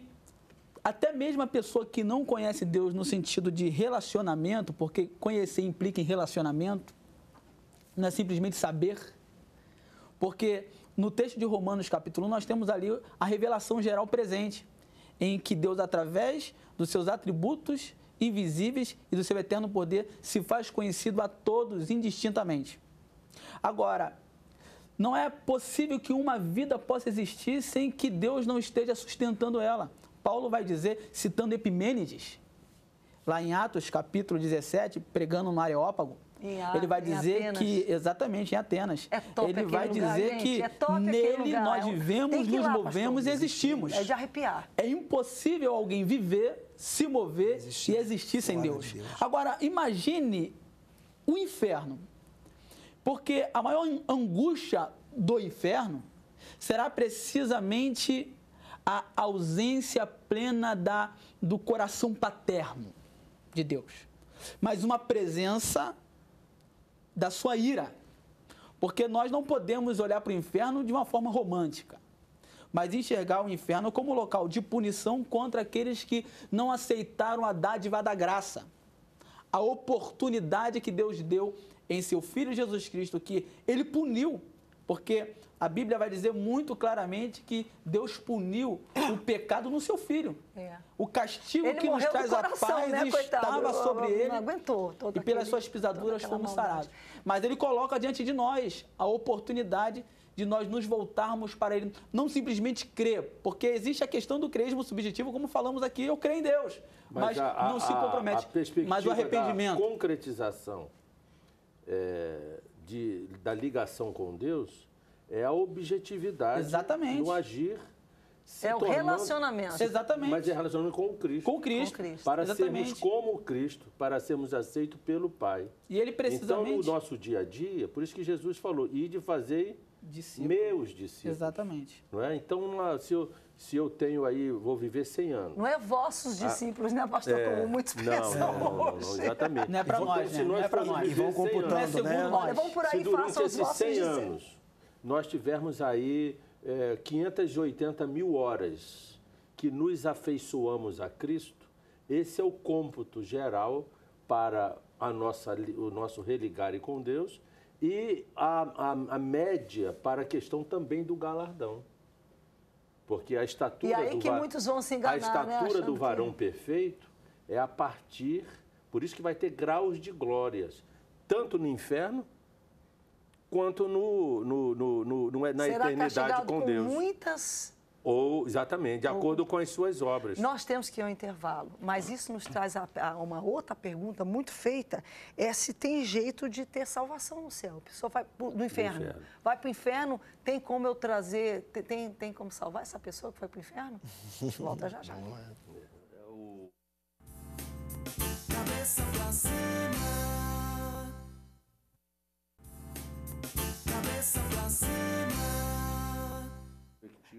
Speaker 5: até mesmo a pessoa que não conhece Deus no sentido de relacionamento, porque conhecer implica em relacionamento, não é simplesmente saber, porque no texto de Romanos, capítulo 1, nós temos ali a revelação geral presente, em que Deus, através dos seus atributos invisíveis e do seu eterno poder, se faz conhecido a todos indistintamente. Agora, não é possível que uma vida possa existir sem que Deus não esteja sustentando ela. Paulo vai dizer, citando Epimênides, lá em Atos, capítulo 17, pregando no Areópago,
Speaker 1: A-
Speaker 5: ele vai dizer que, exatamente, em Atenas,
Speaker 1: É top
Speaker 5: ele vai
Speaker 1: lugar,
Speaker 5: dizer
Speaker 1: gente,
Speaker 5: que
Speaker 1: é
Speaker 5: nele
Speaker 1: lugar.
Speaker 5: nós
Speaker 1: É
Speaker 5: vivemos, nos
Speaker 1: lá,
Speaker 5: movemos
Speaker 1: pastor.
Speaker 5: e existimos.
Speaker 1: É de arrepiar.
Speaker 5: É impossível alguém viver, se mover
Speaker 4: Existir
Speaker 5: e existir sem Deus.
Speaker 4: de Deus.
Speaker 5: Agora, imagine o inferno. Porque a maior angústia do inferno será precisamente a ausência plena da, do coração paterno de Deus, mas uma presença da sua ira. Porque nós não podemos olhar para o inferno de uma forma romântica, mas enxergar o inferno como local de punição contra aqueles que não aceitaram a dádiva da graça. A oportunidade que Deus deu em seu Filho Jesus Cristo, que ele puniu, porque a Bíblia vai dizer muito claramente que Deus puniu o pecado no seu Filho.
Speaker 1: É.
Speaker 5: O castigo
Speaker 1: Ele
Speaker 5: que nos traz a
Speaker 1: coração,
Speaker 5: paz
Speaker 1: né, coitado?
Speaker 5: estava sobre ele.
Speaker 1: aguentou
Speaker 5: e pelas
Speaker 1: aquele-
Speaker 5: suas pisaduras fomos sarados. Mas ele coloca diante de nós a oportunidade de nós nos voltarmos para ele, não simplesmente crer, porque existe a questão do cresmo subjetivo, como falamos aqui, eu creio em Deus, mas,
Speaker 3: a- a-
Speaker 5: não se
Speaker 3: a-
Speaker 5: compromete.
Speaker 3: a perspectiva
Speaker 5: mas o arrependimento,
Speaker 3: Da concretização é, de, da ligação com Deus é a objetividade
Speaker 5: Exatamente.
Speaker 3: no agir. se
Speaker 1: É o
Speaker 3: tornando-
Speaker 1: relacionamento.
Speaker 5: Exatamente.
Speaker 3: Mas é relacionamento com o Cristo.
Speaker 5: com Cristo,
Speaker 1: Com Cristo.
Speaker 3: Para
Speaker 5: exatamente.
Speaker 3: sermos como Cristo, para sermos aceitos pelo Pai.
Speaker 5: E ele
Speaker 3: Então, no
Speaker 5: precisamente
Speaker 3: nosso dia a dia, por isso que Jesus falou, e de fazer
Speaker 5: discípulo.
Speaker 3: meus discípulos.
Speaker 5: Exatamente.
Speaker 3: Não é? Então, se eu, se eu tenho aí, vou viver 100 anos.
Speaker 1: Não é vossos discípulos, né, pastor?
Speaker 3: É,
Speaker 1: Como muitos
Speaker 3: não,
Speaker 1: pensam
Speaker 3: não, não, não, exatamente.
Speaker 5: Não é
Speaker 3: Então,
Speaker 5: nós,
Speaker 3: se
Speaker 5: né? Não é
Speaker 3: formos
Speaker 5: nós.
Speaker 4: E vão
Speaker 3: viver 100
Speaker 4: computando,
Speaker 5: é
Speaker 4: né?
Speaker 1: Olha, vamos por aí,
Speaker 3: durante
Speaker 1: façam os vossos
Speaker 3: 100
Speaker 1: discípulos.
Speaker 3: anos nós tivermos aí é, 580 mil horas que nos afeiçoamos a Cristo, esse é o cômputo geral para a nossa, o nosso religare com Deus e a, a, a média para a questão também do galardão. Porque a estatura
Speaker 1: E aí
Speaker 3: do
Speaker 1: que muitos vão se enganar,
Speaker 3: A
Speaker 1: né,
Speaker 3: estatura
Speaker 1: achando
Speaker 3: do
Speaker 1: que-
Speaker 3: varão perfeito é a partir, por isso que vai ter graus de glórias, tanto no inferno quanto no, no, no, no- no- na
Speaker 1: Será
Speaker 3: eternidade
Speaker 1: castigado
Speaker 3: com
Speaker 1: com
Speaker 3: Deus.
Speaker 1: muitas
Speaker 3: Ou, exatamente, de acordo com as suas obras.
Speaker 1: Nós temos que ir ao intervalo, mas isso nos traz a, a uma outra pergunta muito feita, é se tem jeito de ter salvação no céu. A pessoa vai pro- no inferno,
Speaker 3: inferno.
Speaker 1: vai para o inferno, tem como eu trazer, te- tem, tem como salvar essa pessoa que foi para o inferno? Volta já já.
Speaker 6: Cabeça pra cima. Pra cima.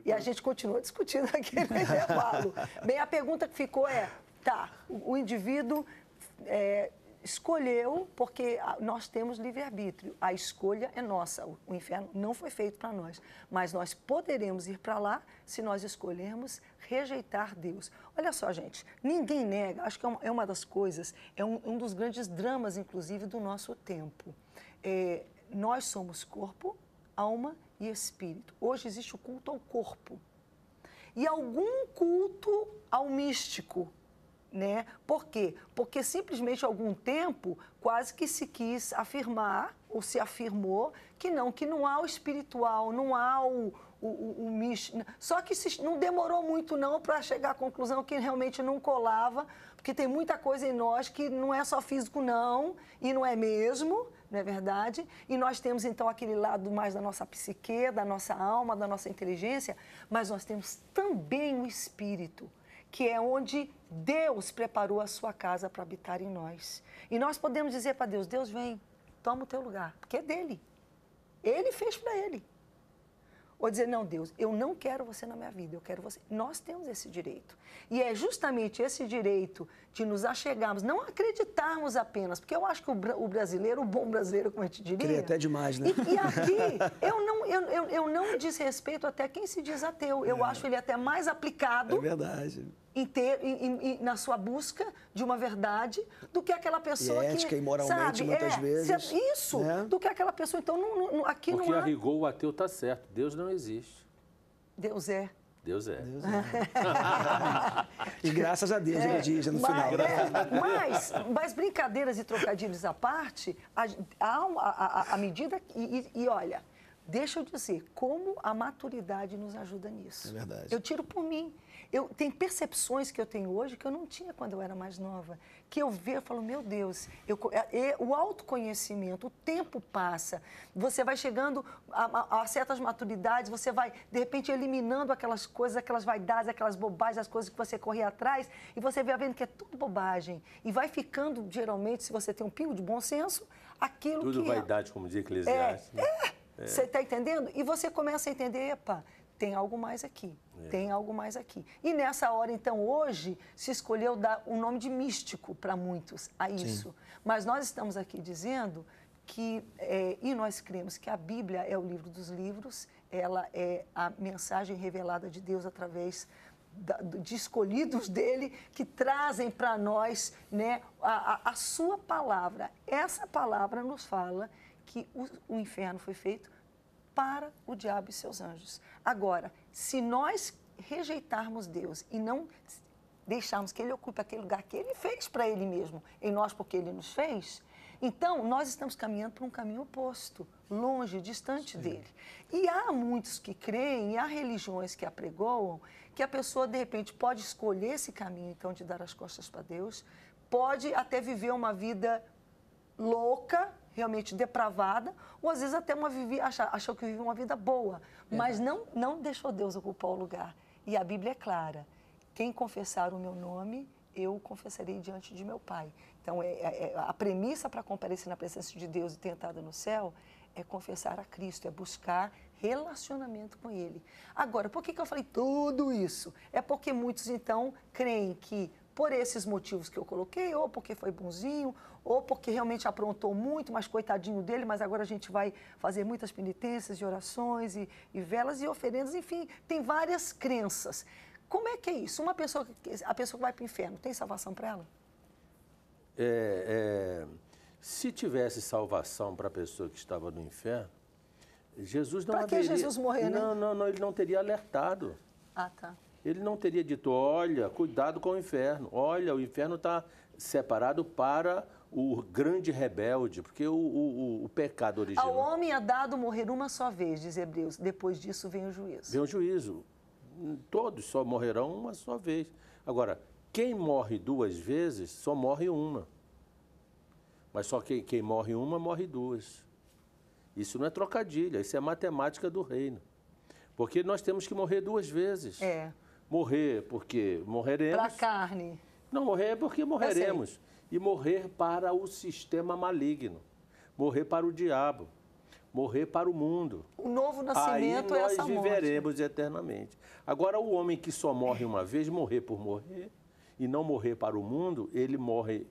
Speaker 1: E a gente continua discutindo aqui no intervalo. Bem, a pergunta que ficou é, tá, o, indivíduo é, escolheu, porque nós temos livre-arbítrio, a escolha é nossa, o, inferno não foi feito para nós, mas nós poderemos ir para lá se nós escolhermos rejeitar Deus. Olha só, gente, ninguém nega, acho que é uma, é uma das coisas, é um, um dos grandes dramas, inclusive, do nosso tempo. É, nós somos corpo, alma e espírito. Hoje existe o culto ao corpo e algum culto ao místico, né? Por quê? Porque simplesmente algum tempo quase que se quis afirmar ou se afirmou que não, que não há o espiritual, não há o, o, o, o místico. Só que se- não demorou muito não para chegar à conclusão que realmente não colava, porque tem muita coisa em nós que não é só físico não, e não é mesmo, não é verdade? E nós temos então aquele lado mais da nossa psique, da nossa alma, da nossa inteligência, mas nós temos também o espírito, que é onde Deus preparou a sua casa para habitar em nós. E nós podemos dizer para Deus: Deus vem, toma o teu lugar, porque é dele. Ele fez para ele. Ou dizer, não, Deus, eu não quero você na minha vida, eu quero você. Nós temos esse direito. E é justamente esse direito de nos achegarmos, não acreditarmos apenas, porque eu acho que o, o brasileiro, o bom brasileiro, como a gente diria.
Speaker 4: Crê até demais, né?
Speaker 1: E, e aqui, eu não, eu, eu, eu não desrespeito até quem se diz ateu. Eu acho ele até mais aplicado
Speaker 4: É verdade.
Speaker 1: em ter, em- em- em- na sua busca de uma verdade do que aquela pessoa
Speaker 4: E ética
Speaker 1: que
Speaker 4: e moralmente,
Speaker 1: sabe,
Speaker 4: muitas
Speaker 1: é,
Speaker 4: vezes,
Speaker 1: se- isso
Speaker 4: né?
Speaker 1: do que aquela pessoa então não, não- aqui
Speaker 3: Porque
Speaker 1: não
Speaker 3: a
Speaker 1: há
Speaker 3: rigor o ateu está certo. Deus não existe.
Speaker 1: Deus é
Speaker 3: Deus é.
Speaker 4: E graças a Deus, ele diz no
Speaker 1: mas,
Speaker 4: final. né?
Speaker 1: é, mas, mas brincadeiras e trocadilhos à parte, a, há uma- a, a- a medida. E, e- e olha, deixa eu dizer, como a maturidade nos ajuda nisso.
Speaker 4: É verdade.
Speaker 1: Eu tiro por mim. Eu, tem percepções que eu tenho hoje que eu não tinha quando eu era mais nova. Que eu vejo e falo, meu Deus, eu é- é o autoconhecimento, o tempo passa. Você vai chegando a, a- a certas maturidades, você vai, de repente, eliminando aquelas coisas, aquelas vaidades, aquelas bobagens, as coisas que você corria atrás, e você vai vendo que é tudo bobagem. E vai ficando, geralmente, se você tem um pingo de bom senso, aquilo
Speaker 3: Tudo
Speaker 1: que é-
Speaker 3: vaidade, como diz Eclesiastes. né?
Speaker 1: Você está entendendo? E você começa a entender, epa, tem algo mais aqui, tem algo mais aqui. E nessa hora, então, hoje, se escolheu dar o nome de místico para muitos a isso. Mas nós estamos aqui dizendo que, é, e nós cremos que a Bíblia é o livro dos livros, ela é a mensagem revelada de Deus através de escolhidos dele que trazem para nós né, a, a- a sua palavra. Essa palavra nos fala que o, o inferno foi feito para o diabo e seus anjos. Agora, se nós rejeitarmos Deus e não deixarmos que Ele ocupe aquele lugar que Ele fez para Ele mesmo, em nós porque Ele nos fez, então nós estamos caminhando para um caminho oposto, longe, distante dele. E há muitos que creem, e há religiões que apregoam, que a pessoa de repente pode escolher esse caminho então de dar as costas para Deus, pode até viver uma vida louca, realmente depravada, ou às vezes até uma vivi, achar, achou que vivia uma vida boa, mas não, não deixou Deus ocupar o lugar. E a Bíblia é clara: quem confessar o meu nome, eu o confessarei diante de meu Pai. Então, é, é- é- a premissa para comparecer na presença de Deus e ter entrada no céu é confessar a Cristo, é buscar relacionamento com Ele. Agora, por que, que eu falei tudo isso? É porque muitos, então, creem que por esses motivos que eu coloquei, ou porque foi bonzinho, ou porque realmente aprontou muito, mas coitadinho dele, mas agora a gente vai fazer muitas penitências e orações e, e velas e oferendas, enfim, tem várias crenças. Como é que é isso? Uma pessoa, que- a pessoa que vai para o inferno, tem salvação para ela?
Speaker 3: É, é, se tivesse salvação para a pessoa que estava no inferno, Jesus não
Speaker 1: Pra que
Speaker 3: haveria...
Speaker 1: Jesus morrer, né?
Speaker 3: Não, não, não, ele não teria alertado.
Speaker 1: Ah, tá.
Speaker 3: Ele não teria dito, olha, cuidado com o inferno. Olha, o inferno está separado para o grande rebelde, porque o, o, o- o pecado
Speaker 1: Ao
Speaker 3: original...
Speaker 1: homem é dado morrer uma só vez, diz Hebreus. Depois disso vem o juízo.
Speaker 3: Vem o juízo. Todos só morrerão uma só vez. Agora, quem morre duas vezes, só morre uma. Mas só quem, quem morre uma, morre duas. Isso não é trocadilho, isso é matemática do reino. Porque nós temos que morrer duas vezes.
Speaker 1: É.
Speaker 3: Morrer porque morreremos.
Speaker 1: Para a carne.
Speaker 3: Não morrer porque morreremos. E morrer para o sistema maligno. Morrer para o diabo. Morrer para o mundo.
Speaker 1: O novo
Speaker 3: Aí
Speaker 1: nascimento é
Speaker 3: nós
Speaker 1: essa morte.
Speaker 3: viveremos eternamente. Agora, o homem que só morre uma vez, morrer por morrer, e não morrer para o mundo, ele morre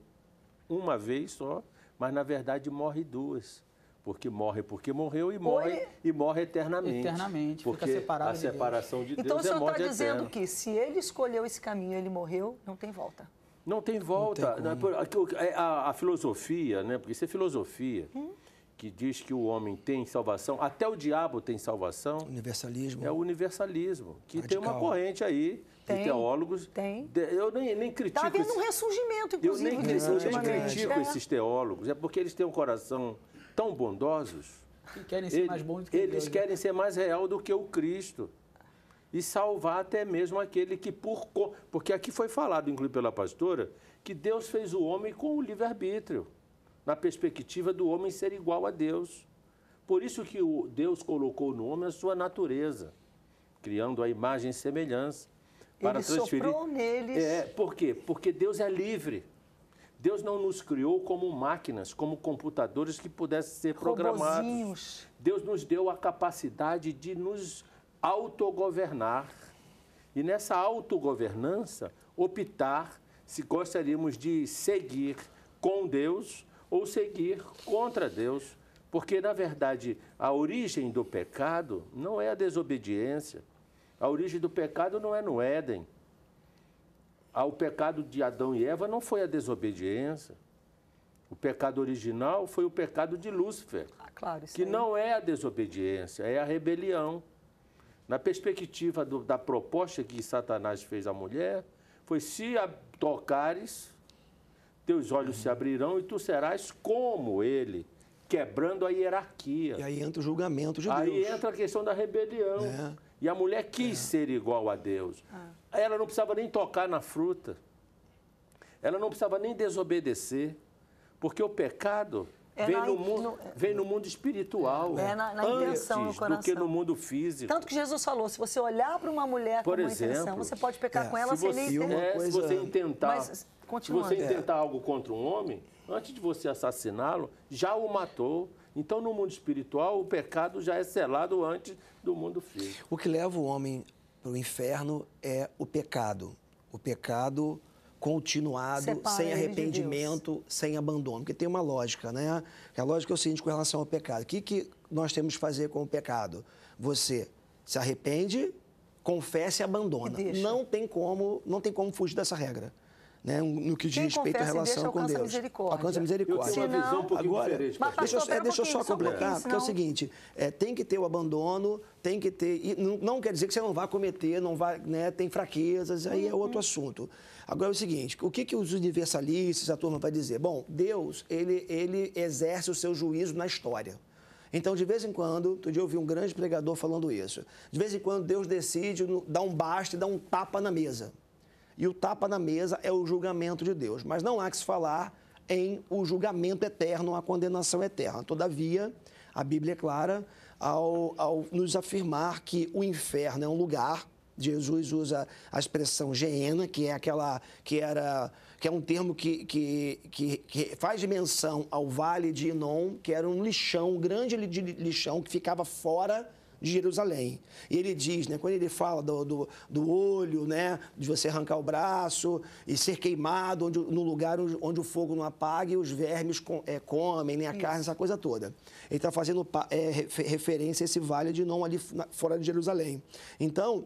Speaker 3: uma vez só, mas na verdade morre duas. Porque morre porque morreu e morre,
Speaker 1: ele-
Speaker 3: e morre eternamente.
Speaker 5: Eternamente, fica
Speaker 3: Porque
Speaker 5: separado
Speaker 3: a
Speaker 5: de Deus.
Speaker 3: separação de
Speaker 1: Então
Speaker 3: Deus
Speaker 1: o
Speaker 3: é
Speaker 1: senhor
Speaker 3: morte
Speaker 1: está dizendo
Speaker 3: eterna.
Speaker 1: que se ele escolheu esse caminho e ele morreu, não tem volta.
Speaker 3: Não tem volta. né? Por- aquilo- é A, a filosofia, né? porque isso é filosofia,
Speaker 1: Hum?
Speaker 3: que diz que o homem tem salvação, até o diabo tem salvação.
Speaker 4: Universalismo.
Speaker 3: É o universalismo, que tem uma
Speaker 4: Radical.
Speaker 3: corrente aí
Speaker 1: Tem,
Speaker 3: de teólogos.
Speaker 1: tem.
Speaker 3: de- eu nem, nem critico.
Speaker 1: Está havendo
Speaker 3: esse-
Speaker 1: um ressurgimento,
Speaker 3: eu
Speaker 1: inclusive,
Speaker 3: nem,
Speaker 1: disso
Speaker 3: eu nem critico
Speaker 1: É.
Speaker 3: esses teólogos, é porque eles têm um coração tão bondosos.
Speaker 5: Que querem ser
Speaker 3: Ele-
Speaker 5: mais bons do que
Speaker 3: eles
Speaker 5: Deus, né?
Speaker 3: querem ser mais real do que o Cristo. E salvar até mesmo aquele que por... Porque aqui foi falado, inclusive pela pastora, que Deus fez o homem com o livre-arbítrio, na perspectiva do homem ser igual a Deus. Por isso que o Deus colocou no homem a sua natureza, criando a imagem e semelhança. Para
Speaker 1: Ele
Speaker 3: transferir.
Speaker 1: soprou neles.
Speaker 3: É, por quê? Porque Deus é livre. Deus não nos criou como máquinas, como computadores que pudessem ser programados.
Speaker 1: Robozinhos.
Speaker 3: Deus nos deu a capacidade de nos autogovernar. E nessa autogovernança, optar se gostaríamos de seguir com Deus ou seguir contra Deus. Porque, na verdade, a origem do pecado não é a desobediência. A origem do pecado não é no Éden. Ah, O pecado de Adão e Eva não foi a desobediência. O pecado original foi o pecado de Lúcifer
Speaker 1: Ah, claro, isso
Speaker 3: que
Speaker 1: aí.
Speaker 3: não é a desobediência, é a rebelião. Na perspectiva do- da proposta que Satanás fez à mulher, foi: se a tocares, teus olhos se abrirão e tu serás como ele, quebrando a hierarquia.
Speaker 4: E aí entra o julgamento de
Speaker 3: Aí
Speaker 4: Deus.
Speaker 3: entra a questão da rebelião.
Speaker 4: É.
Speaker 3: E a mulher quis ser igual a Deus.
Speaker 1: Ah.
Speaker 3: Ela não precisava nem tocar na fruta. Ela não precisava nem desobedecer. Porque o pecado
Speaker 1: É
Speaker 3: vem,
Speaker 1: na
Speaker 3: no mundo,
Speaker 1: no-
Speaker 3: vem no mundo espiritual.
Speaker 1: É na- na
Speaker 3: antes
Speaker 1: intenção, no
Speaker 3: do que
Speaker 1: coração.
Speaker 3: no mundo físico.
Speaker 1: Tanto que Jesus falou, se você olhar para uma mulher
Speaker 3: Por
Speaker 1: com uma intenção,
Speaker 3: exemplo,
Speaker 1: você pode pecar
Speaker 4: é,
Speaker 1: com ela
Speaker 3: se
Speaker 1: sem
Speaker 3: você,
Speaker 1: nem
Speaker 3: é,
Speaker 4: coisa-
Speaker 3: se você intentar,
Speaker 1: Mas,
Speaker 3: se você intentar algo contra um homem, antes de você assassiná-lo, já o matou. Então, no mundo espiritual, o pecado já é selado antes do mundo físico.
Speaker 4: O que leva o homem para o inferno é o pecado. O pecado continuado,
Speaker 1: Separa
Speaker 4: sem
Speaker 1: ele de
Speaker 4: arrependimento, sem abandono. Porque tem uma lógica, né? A lógica é o seguinte com relação ao pecado. O que, que nós temos que fazer com o pecado? Você se arrepende, confessa e abandona.
Speaker 1: E
Speaker 4: não tem como, não tem como fugir dessa regra. Né? No que diz
Speaker 1: Quem
Speaker 4: respeito à
Speaker 1: e
Speaker 4: relação com
Speaker 1: alcança a
Speaker 4: Deus.
Speaker 1: misericórdia.
Speaker 4: Alcança
Speaker 3: Eu
Speaker 4: misericórdia.
Speaker 3: tenho uma
Speaker 1: Senão-
Speaker 3: visão um pouquinho
Speaker 4: Agora,
Speaker 3: diferente.
Speaker 1: Mas,
Speaker 3: pastor.
Speaker 4: Deixa, eu- é, deixa eu
Speaker 1: um
Speaker 4: só
Speaker 1: um
Speaker 4: completar,
Speaker 1: pouquinho,
Speaker 4: porque é o seguinte, é, tem que ter o abandono, tem que ter. E não, não quer dizer que você não vai cometer, não vai, né, tem fraquezas, aí é
Speaker 1: Uhum.
Speaker 4: outro assunto. Agora é o seguinte, o que, que os universalistas, a turma vai dizer? Bom, Deus, ele, ele exerce o seu juízo na história. Então, de vez em quando, outro dia eu ouvi um grande pregador falando isso. De vez em quando Deus decide dar um basta e dar um tapa na mesa. E o tapa na mesa é o julgamento de Deus. Mas não há que se falar em o julgamento eterno, a condenação eterna. Todavia, a Bíblia é clara ao, ao nos afirmar que o inferno é um lugar. Jesus usa a expressão geena, que é aquela que era que é um termo que, que, que, que faz menção ao vale de Inon, que era um lixão, um grande li- de lixão que ficava fora Jerusalém. E ele diz, né, quando ele fala do, do, do olho, né, de você arrancar o braço e ser queimado onde, no lugar onde, onde o fogo não apaga e os vermes com- é, comem, né, a carne, essa coisa toda. Ele está fazendo é, refe- referência a esse vale de não ali fora de Jerusalém. Então,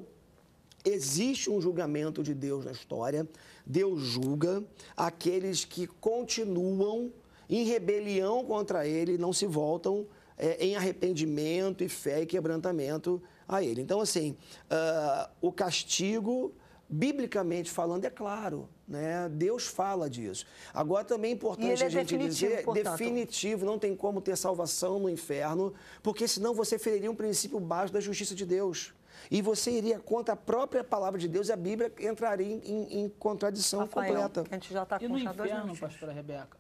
Speaker 4: Existe um julgamento de Deus na história. Deus julga aqueles que continuam em rebelião contra Ele, não se voltam eh, em arrependimento e fé e quebrantamento a Ele. Então, assim, ah, o castigo, biblicamente falando, é claro. Né? Deus fala disso. Agora, também é importante
Speaker 1: ele é
Speaker 4: a gente
Speaker 1: definitivo,
Speaker 4: dizer,
Speaker 1: portanto.
Speaker 4: definitivo, não tem como ter salvação no inferno, porque senão você feriria um princípio básico da justiça de Deus. E você iria contra a própria palavra de Deus e a Bíblia entraria em, em- em contradição
Speaker 1: Rafael,
Speaker 4: completa.
Speaker 1: que a gente já está
Speaker 5: E no inferno, pastora Rebeca,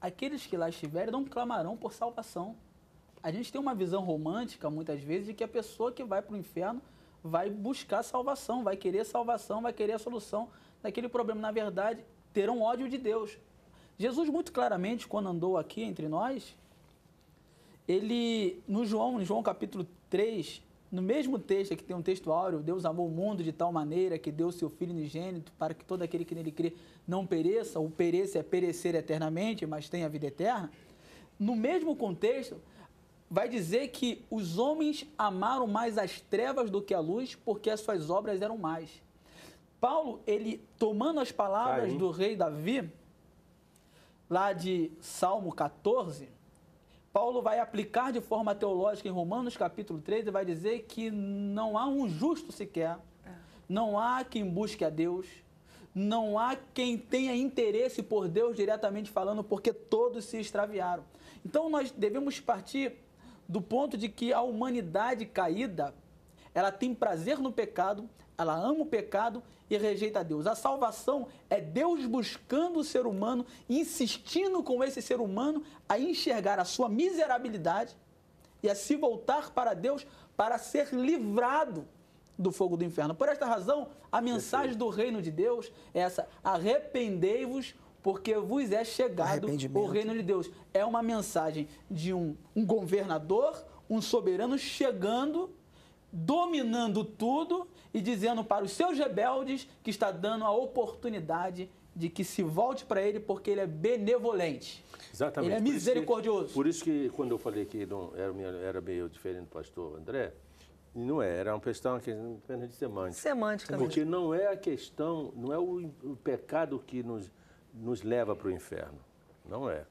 Speaker 5: aqueles que lá estiverem não clamarão por salvação. A gente tem uma visão romântica, muitas vezes, de que a pessoa que vai para o inferno vai buscar salvação, vai querer salvação, vai querer a solução daquele problema. Na verdade, terão ódio de Deus. Jesus, muito claramente, quando andou aqui entre nós, ele, no João, em João capítulo 3, no mesmo texto que tem um texto áureo, Deus amou o mundo de tal maneira que deu seu Filho unigênito para que todo aquele que nele crê não pereça, o pereça é perecer eternamente, mas tenha vida eterna. No mesmo contexto, vai dizer que os homens amaram mais as trevas do que a luz, porque as suas obras eram mais. Paulo, ele tomando as palavras
Speaker 3: Caim.
Speaker 5: do rei Davi, lá de Salmo 14, Paulo vai aplicar de forma teológica em Romanos capítulo 3 e vai dizer que não há um justo sequer, não há quem busque a Deus, não há quem tenha interesse por Deus diretamente falando, porque todos se extraviaram. Então nós devemos partir do ponto de que a humanidade caída, ela tem prazer no pecado, ela ama o pecado e rejeita Deus. A salvação é Deus buscando o ser humano, insistindo com esse ser humano a enxergar a sua miserabilidade e a se voltar para Deus para ser livrado do fogo do inferno. Por esta razão, a mensagem do reino de Deus é essa: arrependei-vos, porque vos é chegado o reino de Deus. É uma mensagem de um, um governador, um soberano chegando, dominando tudo e dizendo para os seus rebeldes que está dando a oportunidade de que se volte para ele porque ele é benevolente.
Speaker 3: Exatamente.
Speaker 5: Ele é
Speaker 3: Por isso que-
Speaker 5: misericordioso.
Speaker 3: Por isso que, quando eu falei que não, era, era meio diferente do pastor André, não é, era uma questão que apenas de semântica.
Speaker 1: Semântica mesmo.
Speaker 3: Porque não é a questão, não é o, o pecado que nos, nos leva para o inferno. Não é.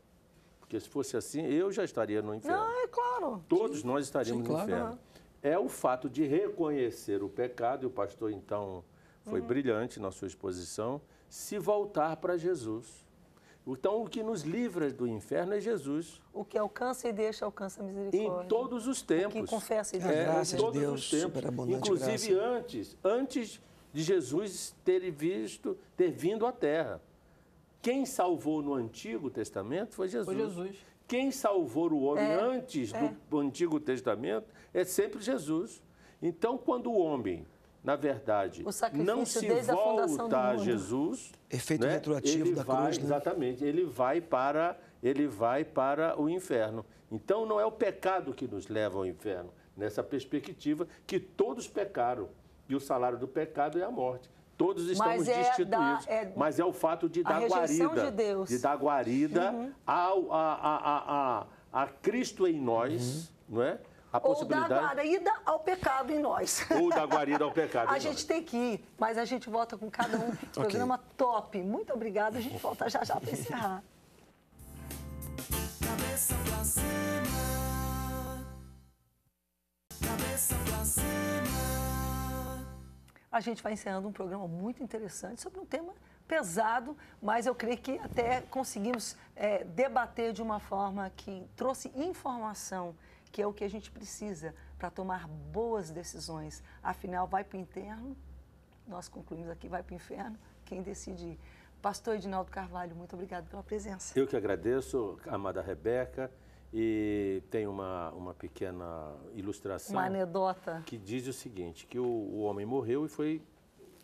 Speaker 3: Porque se fosse assim, eu já estaria no inferno.
Speaker 1: Não, é claro.
Speaker 3: Todos nós estaríamos
Speaker 4: Sim, claro.
Speaker 3: no inferno. É o fato de reconhecer o pecado, e o pastor então foi brilhante na sua exposição, se voltar para Jesus. Então, o que nos livra do inferno é Jesus.
Speaker 1: O que alcança e deixa, alcança a misericórdia.
Speaker 3: Em todos os tempos.
Speaker 1: que confessa e
Speaker 3: É,
Speaker 1: deixa.
Speaker 3: em
Speaker 4: graça de
Speaker 3: todos
Speaker 4: Deus,
Speaker 3: os tempos. Inclusive
Speaker 4: graça.
Speaker 3: antes, antes de Jesus ter visto, ter vindo à Terra. Quem salvou no Antigo Testamento foi Jesus.
Speaker 5: Foi Jesus.
Speaker 3: Quem salvou o homem
Speaker 1: É,
Speaker 3: antes
Speaker 1: é.
Speaker 3: do, Antigo Testamento é sempre Jesus. Então, quando o homem na verdade, não se volta a. Jesus,
Speaker 4: Efeito
Speaker 3: né,
Speaker 4: retroativo
Speaker 3: ele
Speaker 4: da
Speaker 3: vai,
Speaker 4: cruz, né?
Speaker 3: Exatamente, ele vai para ele vai para o inferno. Então não é o pecado que nos leva ao inferno, nessa perspectiva que todos pecaram e o salário do pecado é a morte. Todos estamos
Speaker 1: Mas é
Speaker 3: destituídos.
Speaker 1: da- é
Speaker 3: mas é o fato de dar guarida,
Speaker 1: de Deus. Uhum.
Speaker 3: dar guarida ao, a, a, a, a, a Cristo em nós, não é? A
Speaker 1: Ou da guarida ao pecado em nós.
Speaker 3: ou da guarida ao pecado.
Speaker 1: A
Speaker 3: em
Speaker 1: gente
Speaker 3: nós.
Speaker 1: tem que ir, mas a gente volta com cada um. Programa top. Muito obrigada. A gente volta já já para encerrar.
Speaker 6: Cabeça pra cima. Cabeça pra cima.
Speaker 1: A gente vai encerrando um programa muito interessante sobre um tema pesado, mas eu creio que até conseguimos é, debater de uma forma que trouxe informação, que é o que a gente precisa para tomar boas decisões. Afinal, vai para o interno, nós concluímos aqui, vai para o inferno, quem decide. Pastor Edinaldo Carvalho, muito obrigado pela presença.
Speaker 3: Eu que agradeço, amada Rebeca, e tem uma, uma pequena ilustração
Speaker 1: Uma anedota.
Speaker 3: que diz o seguinte, que o, o homem morreu e foi,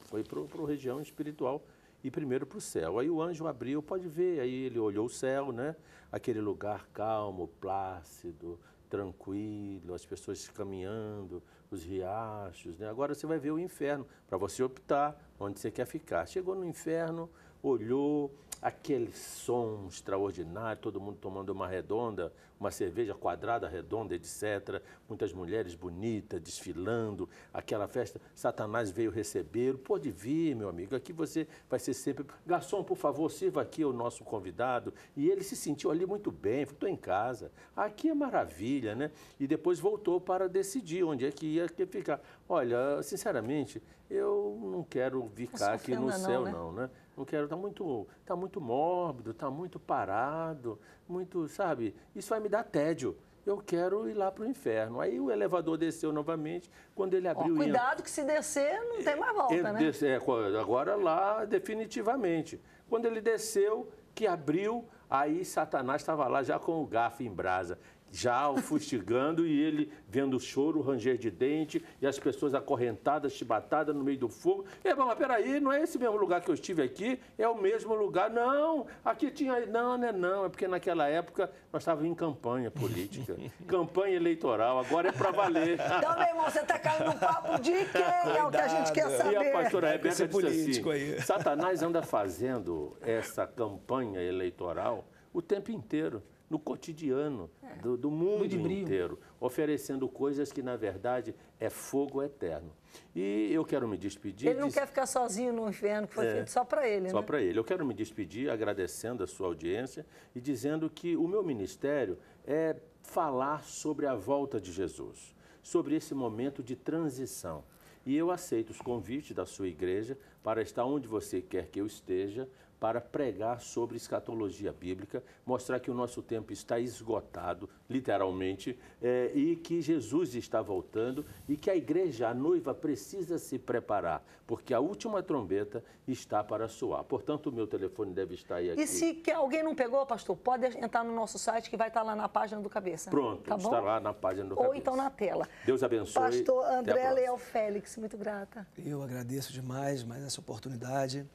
Speaker 3: foi para a região espiritual e primeiro para o céu. Aí o anjo abriu, pode ver, aí ele olhou o céu, né? Aquele lugar calmo, plácido, tranquilo, as pessoas caminhando, os riachos, né? Agora você vai ver o inferno, para você optar onde você quer ficar. Chegou no inferno, olhou aquele som extraordinário, todo mundo tomando uma redonda, uma cerveja quadrada, redonda, etc. Muitas mulheres bonitas desfilando, aquela festa. Satanás veio receber. Pode vir, meu amigo, aqui você vai ser sempre. Garçom, por favor, sirva aqui o nosso convidado. E ele se sentiu ali muito bem, estou em casa. Aqui é maravilha, né? E depois voltou para decidir onde é que ia ficar. Olha, sinceramente, eu não quero ficar aqui no
Speaker 1: sofrendo, não,
Speaker 3: céu,
Speaker 1: né?
Speaker 3: não, né? Não quero, está muito, tá muito mórbido, está muito parado, muito, sabe? Isso vai me dar tédio. Eu quero ir lá para o inferno. Aí o elevador desceu novamente, quando ele abriu...
Speaker 1: cuidado que se descer, não tem mais volta,
Speaker 3: ele
Speaker 1: né?
Speaker 3: desce- é, agora lá, definitivamente. Quando ele desceu, que abriu, aí Satanás estava lá já com o garfo em brasa, já o fustigando e ele vendo o choro, o ranger de dente e as pessoas acorrentadas, chibatadas no meio do fogo. E, mas peraí, não é esse mesmo lugar que eu estive aqui? É o mesmo lugar? Não, aqui tinha... Não, não é não, é porque naquela época nós estávamos em campanha política, campanha eleitoral, agora é para valer.
Speaker 1: Então, meu irmão, você está caindo no papo de quem? É o que a gente quer saber.
Speaker 3: E a pastora
Speaker 4: esse
Speaker 3: Rebeca disse
Speaker 4: político
Speaker 3: assim,
Speaker 4: aí.
Speaker 3: Satanás anda fazendo essa campanha eleitoral o tempo inteiro, no cotidiano do, do mundo inteiro, oferecendo coisas que, na verdade, é fogo eterno. E eu quero me despedir...
Speaker 1: Ele não
Speaker 3: de-
Speaker 1: quer ficar sozinho no inferno, que foi
Speaker 3: É.
Speaker 1: feito só para ele,
Speaker 3: só
Speaker 1: né?
Speaker 3: para ele. Eu quero me despedir agradecendo a sua audiência e dizendo que o meu ministério é falar sobre a volta de Jesus, sobre esse momento de transição. E eu aceito os convites da sua igreja para estar onde você quer que eu esteja, para pregar sobre escatologia bíblica, mostrar que o nosso tempo está esgotado, literalmente, eh, e que Jesus está voltando e que a igreja, a noiva, precisa se preparar, porque a última trombeta está para soar. Portanto, o meu telefone deve estar aí aqui.
Speaker 1: E se que alguém não pegou, pastor, pode entrar no nosso site que vai estar lá na página do Cabeça.
Speaker 3: Pronto,
Speaker 1: tá bom?
Speaker 3: está lá na página do
Speaker 1: Ou
Speaker 3: Cabeça.
Speaker 1: então na tela.
Speaker 3: Deus abençoe.
Speaker 1: Pastor André. Leal Félix, muito grata.
Speaker 4: Eu agradeço demais mais essa oportunidade.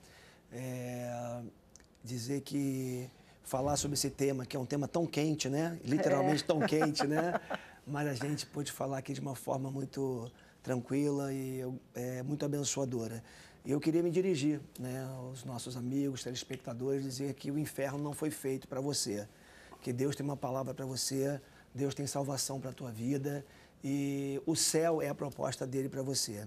Speaker 4: É, dizer que falar sobre esse tema, que é um tema tão quente, né? Literalmente tão quente, né? Mas a gente pôde falar aqui de uma forma muito tranquila e é, muito abençoadora. Eu queria me dirigir né, aos nossos amigos, telespectadores, dizer que o inferno não foi feito para você. Que Deus tem uma palavra para você, Deus tem salvação para a tua vida e o céu é a proposta dele para você.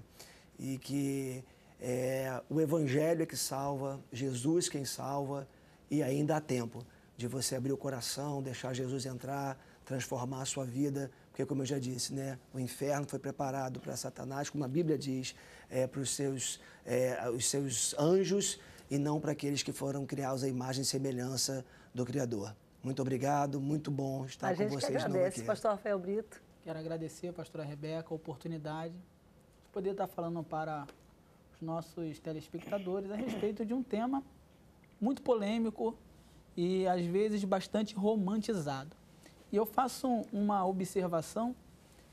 Speaker 4: E que é, o Evangelho é que salva, Jesus quem salva, e ainda há tempo de você abrir o coração, deixar Jesus entrar, transformar a sua vida, porque como eu já disse, né, o inferno foi preparado para Satanás, como a Bíblia diz, é, para os seus, é, os seus anjos e não para aqueles que foram criados à imagem e semelhança do Criador. Muito obrigado, muito bom estar
Speaker 1: a
Speaker 4: com
Speaker 1: que
Speaker 4: vocês novo
Speaker 1: agradece,
Speaker 4: aqui.
Speaker 1: pastor Rafael Brito.
Speaker 5: Quero agradecer pastora Rebeca a oportunidade de poder estar falando para os nossos telespectadores a respeito de um tema muito polêmico e às vezes bastante romantizado. E eu faço um- uma observação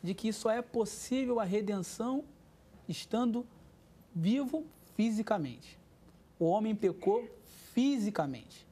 Speaker 5: de que só é possível a redenção estando vivo fisicamente. O homem pecou fisicamente.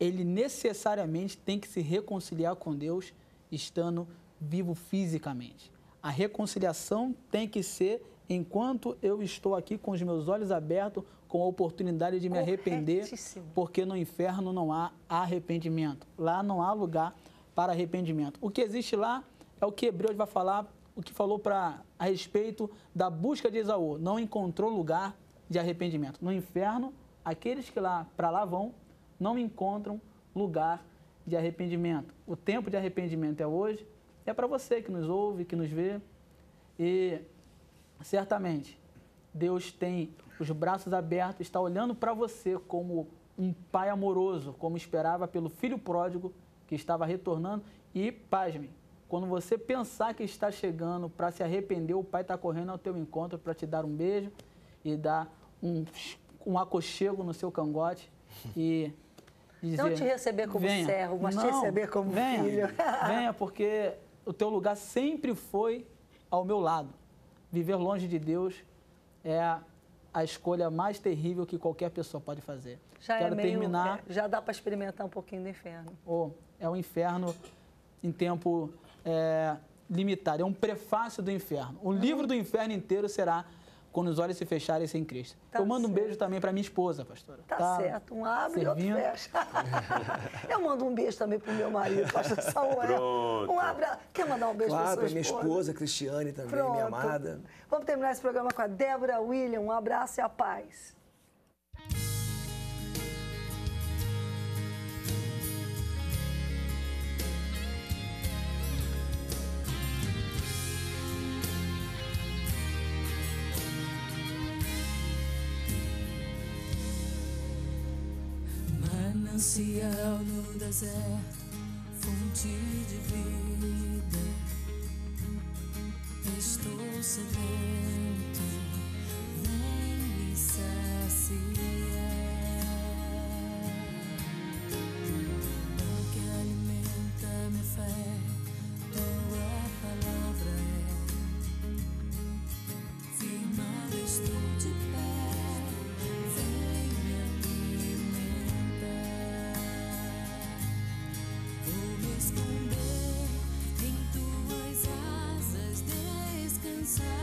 Speaker 5: Ele necessariamente tem que se reconciliar com Deus estando vivo fisicamente. A reconciliação tem que ser enquanto eu estou aqui com os meus olhos abertos, com a oportunidade de me arrepender, porque no inferno não há arrependimento. Lá não há lugar para arrependimento. O que existe lá é o que Hebreus vai falar, o que falou para a respeito da busca de Esaú. Não encontrou lugar de arrependimento. No inferno, aqueles que lá para lá vão não encontram lugar de arrependimento. O tempo de arrependimento é hoje. É para você que nos ouve, que nos vê. E certamente Deus tem os braços abertos, está olhando para você como um pai amoroso, como esperava pelo filho pródigo que estava retornando. E, pasme, quando você pensar que está chegando para se arrepender, o pai está correndo ao teu encontro para te dar um beijo e dar um, um aconchego no seu cangote e dizer,
Speaker 1: Não te receber como
Speaker 5: venha.
Speaker 1: servo, mas te
Speaker 5: Não,
Speaker 1: receber como
Speaker 5: venha,
Speaker 1: filho.
Speaker 5: venha, porque o teu lugar sempre foi ao meu lado. Viver longe de Deus é a, a escolha mais terrível que qualquer pessoa pode fazer.
Speaker 1: Já
Speaker 5: Quero
Speaker 1: é meio,
Speaker 5: terminar.
Speaker 1: é, já dá para experimentar um pouquinho do inferno.
Speaker 5: Oh, é um inferno em tempo é, limitado. É um prefácio do inferno. O livro do inferno inteiro será quando os olhos se fecharem sem Cristo.
Speaker 1: Tá
Speaker 5: Eu mando um
Speaker 1: certo.
Speaker 5: beijo também para minha esposa, pastora.
Speaker 1: Tá, certo, um abre e outro fecha. Eu mando um beijo também pro meu marido, pastor Samuel.
Speaker 3: Pronto.
Speaker 1: Um abra... Quer mandar um beijo
Speaker 4: Claro,
Speaker 1: para
Speaker 4: minha esposa, Cristiane também,
Speaker 1: Pronto.
Speaker 4: minha amada.
Speaker 1: Vamos terminar esse programa com a Débora William. Um abraço e a paz.
Speaker 6: manancial no deserto, fonte de vida. Estou sedento, vem me saciar. esconder em tuas asas descansar.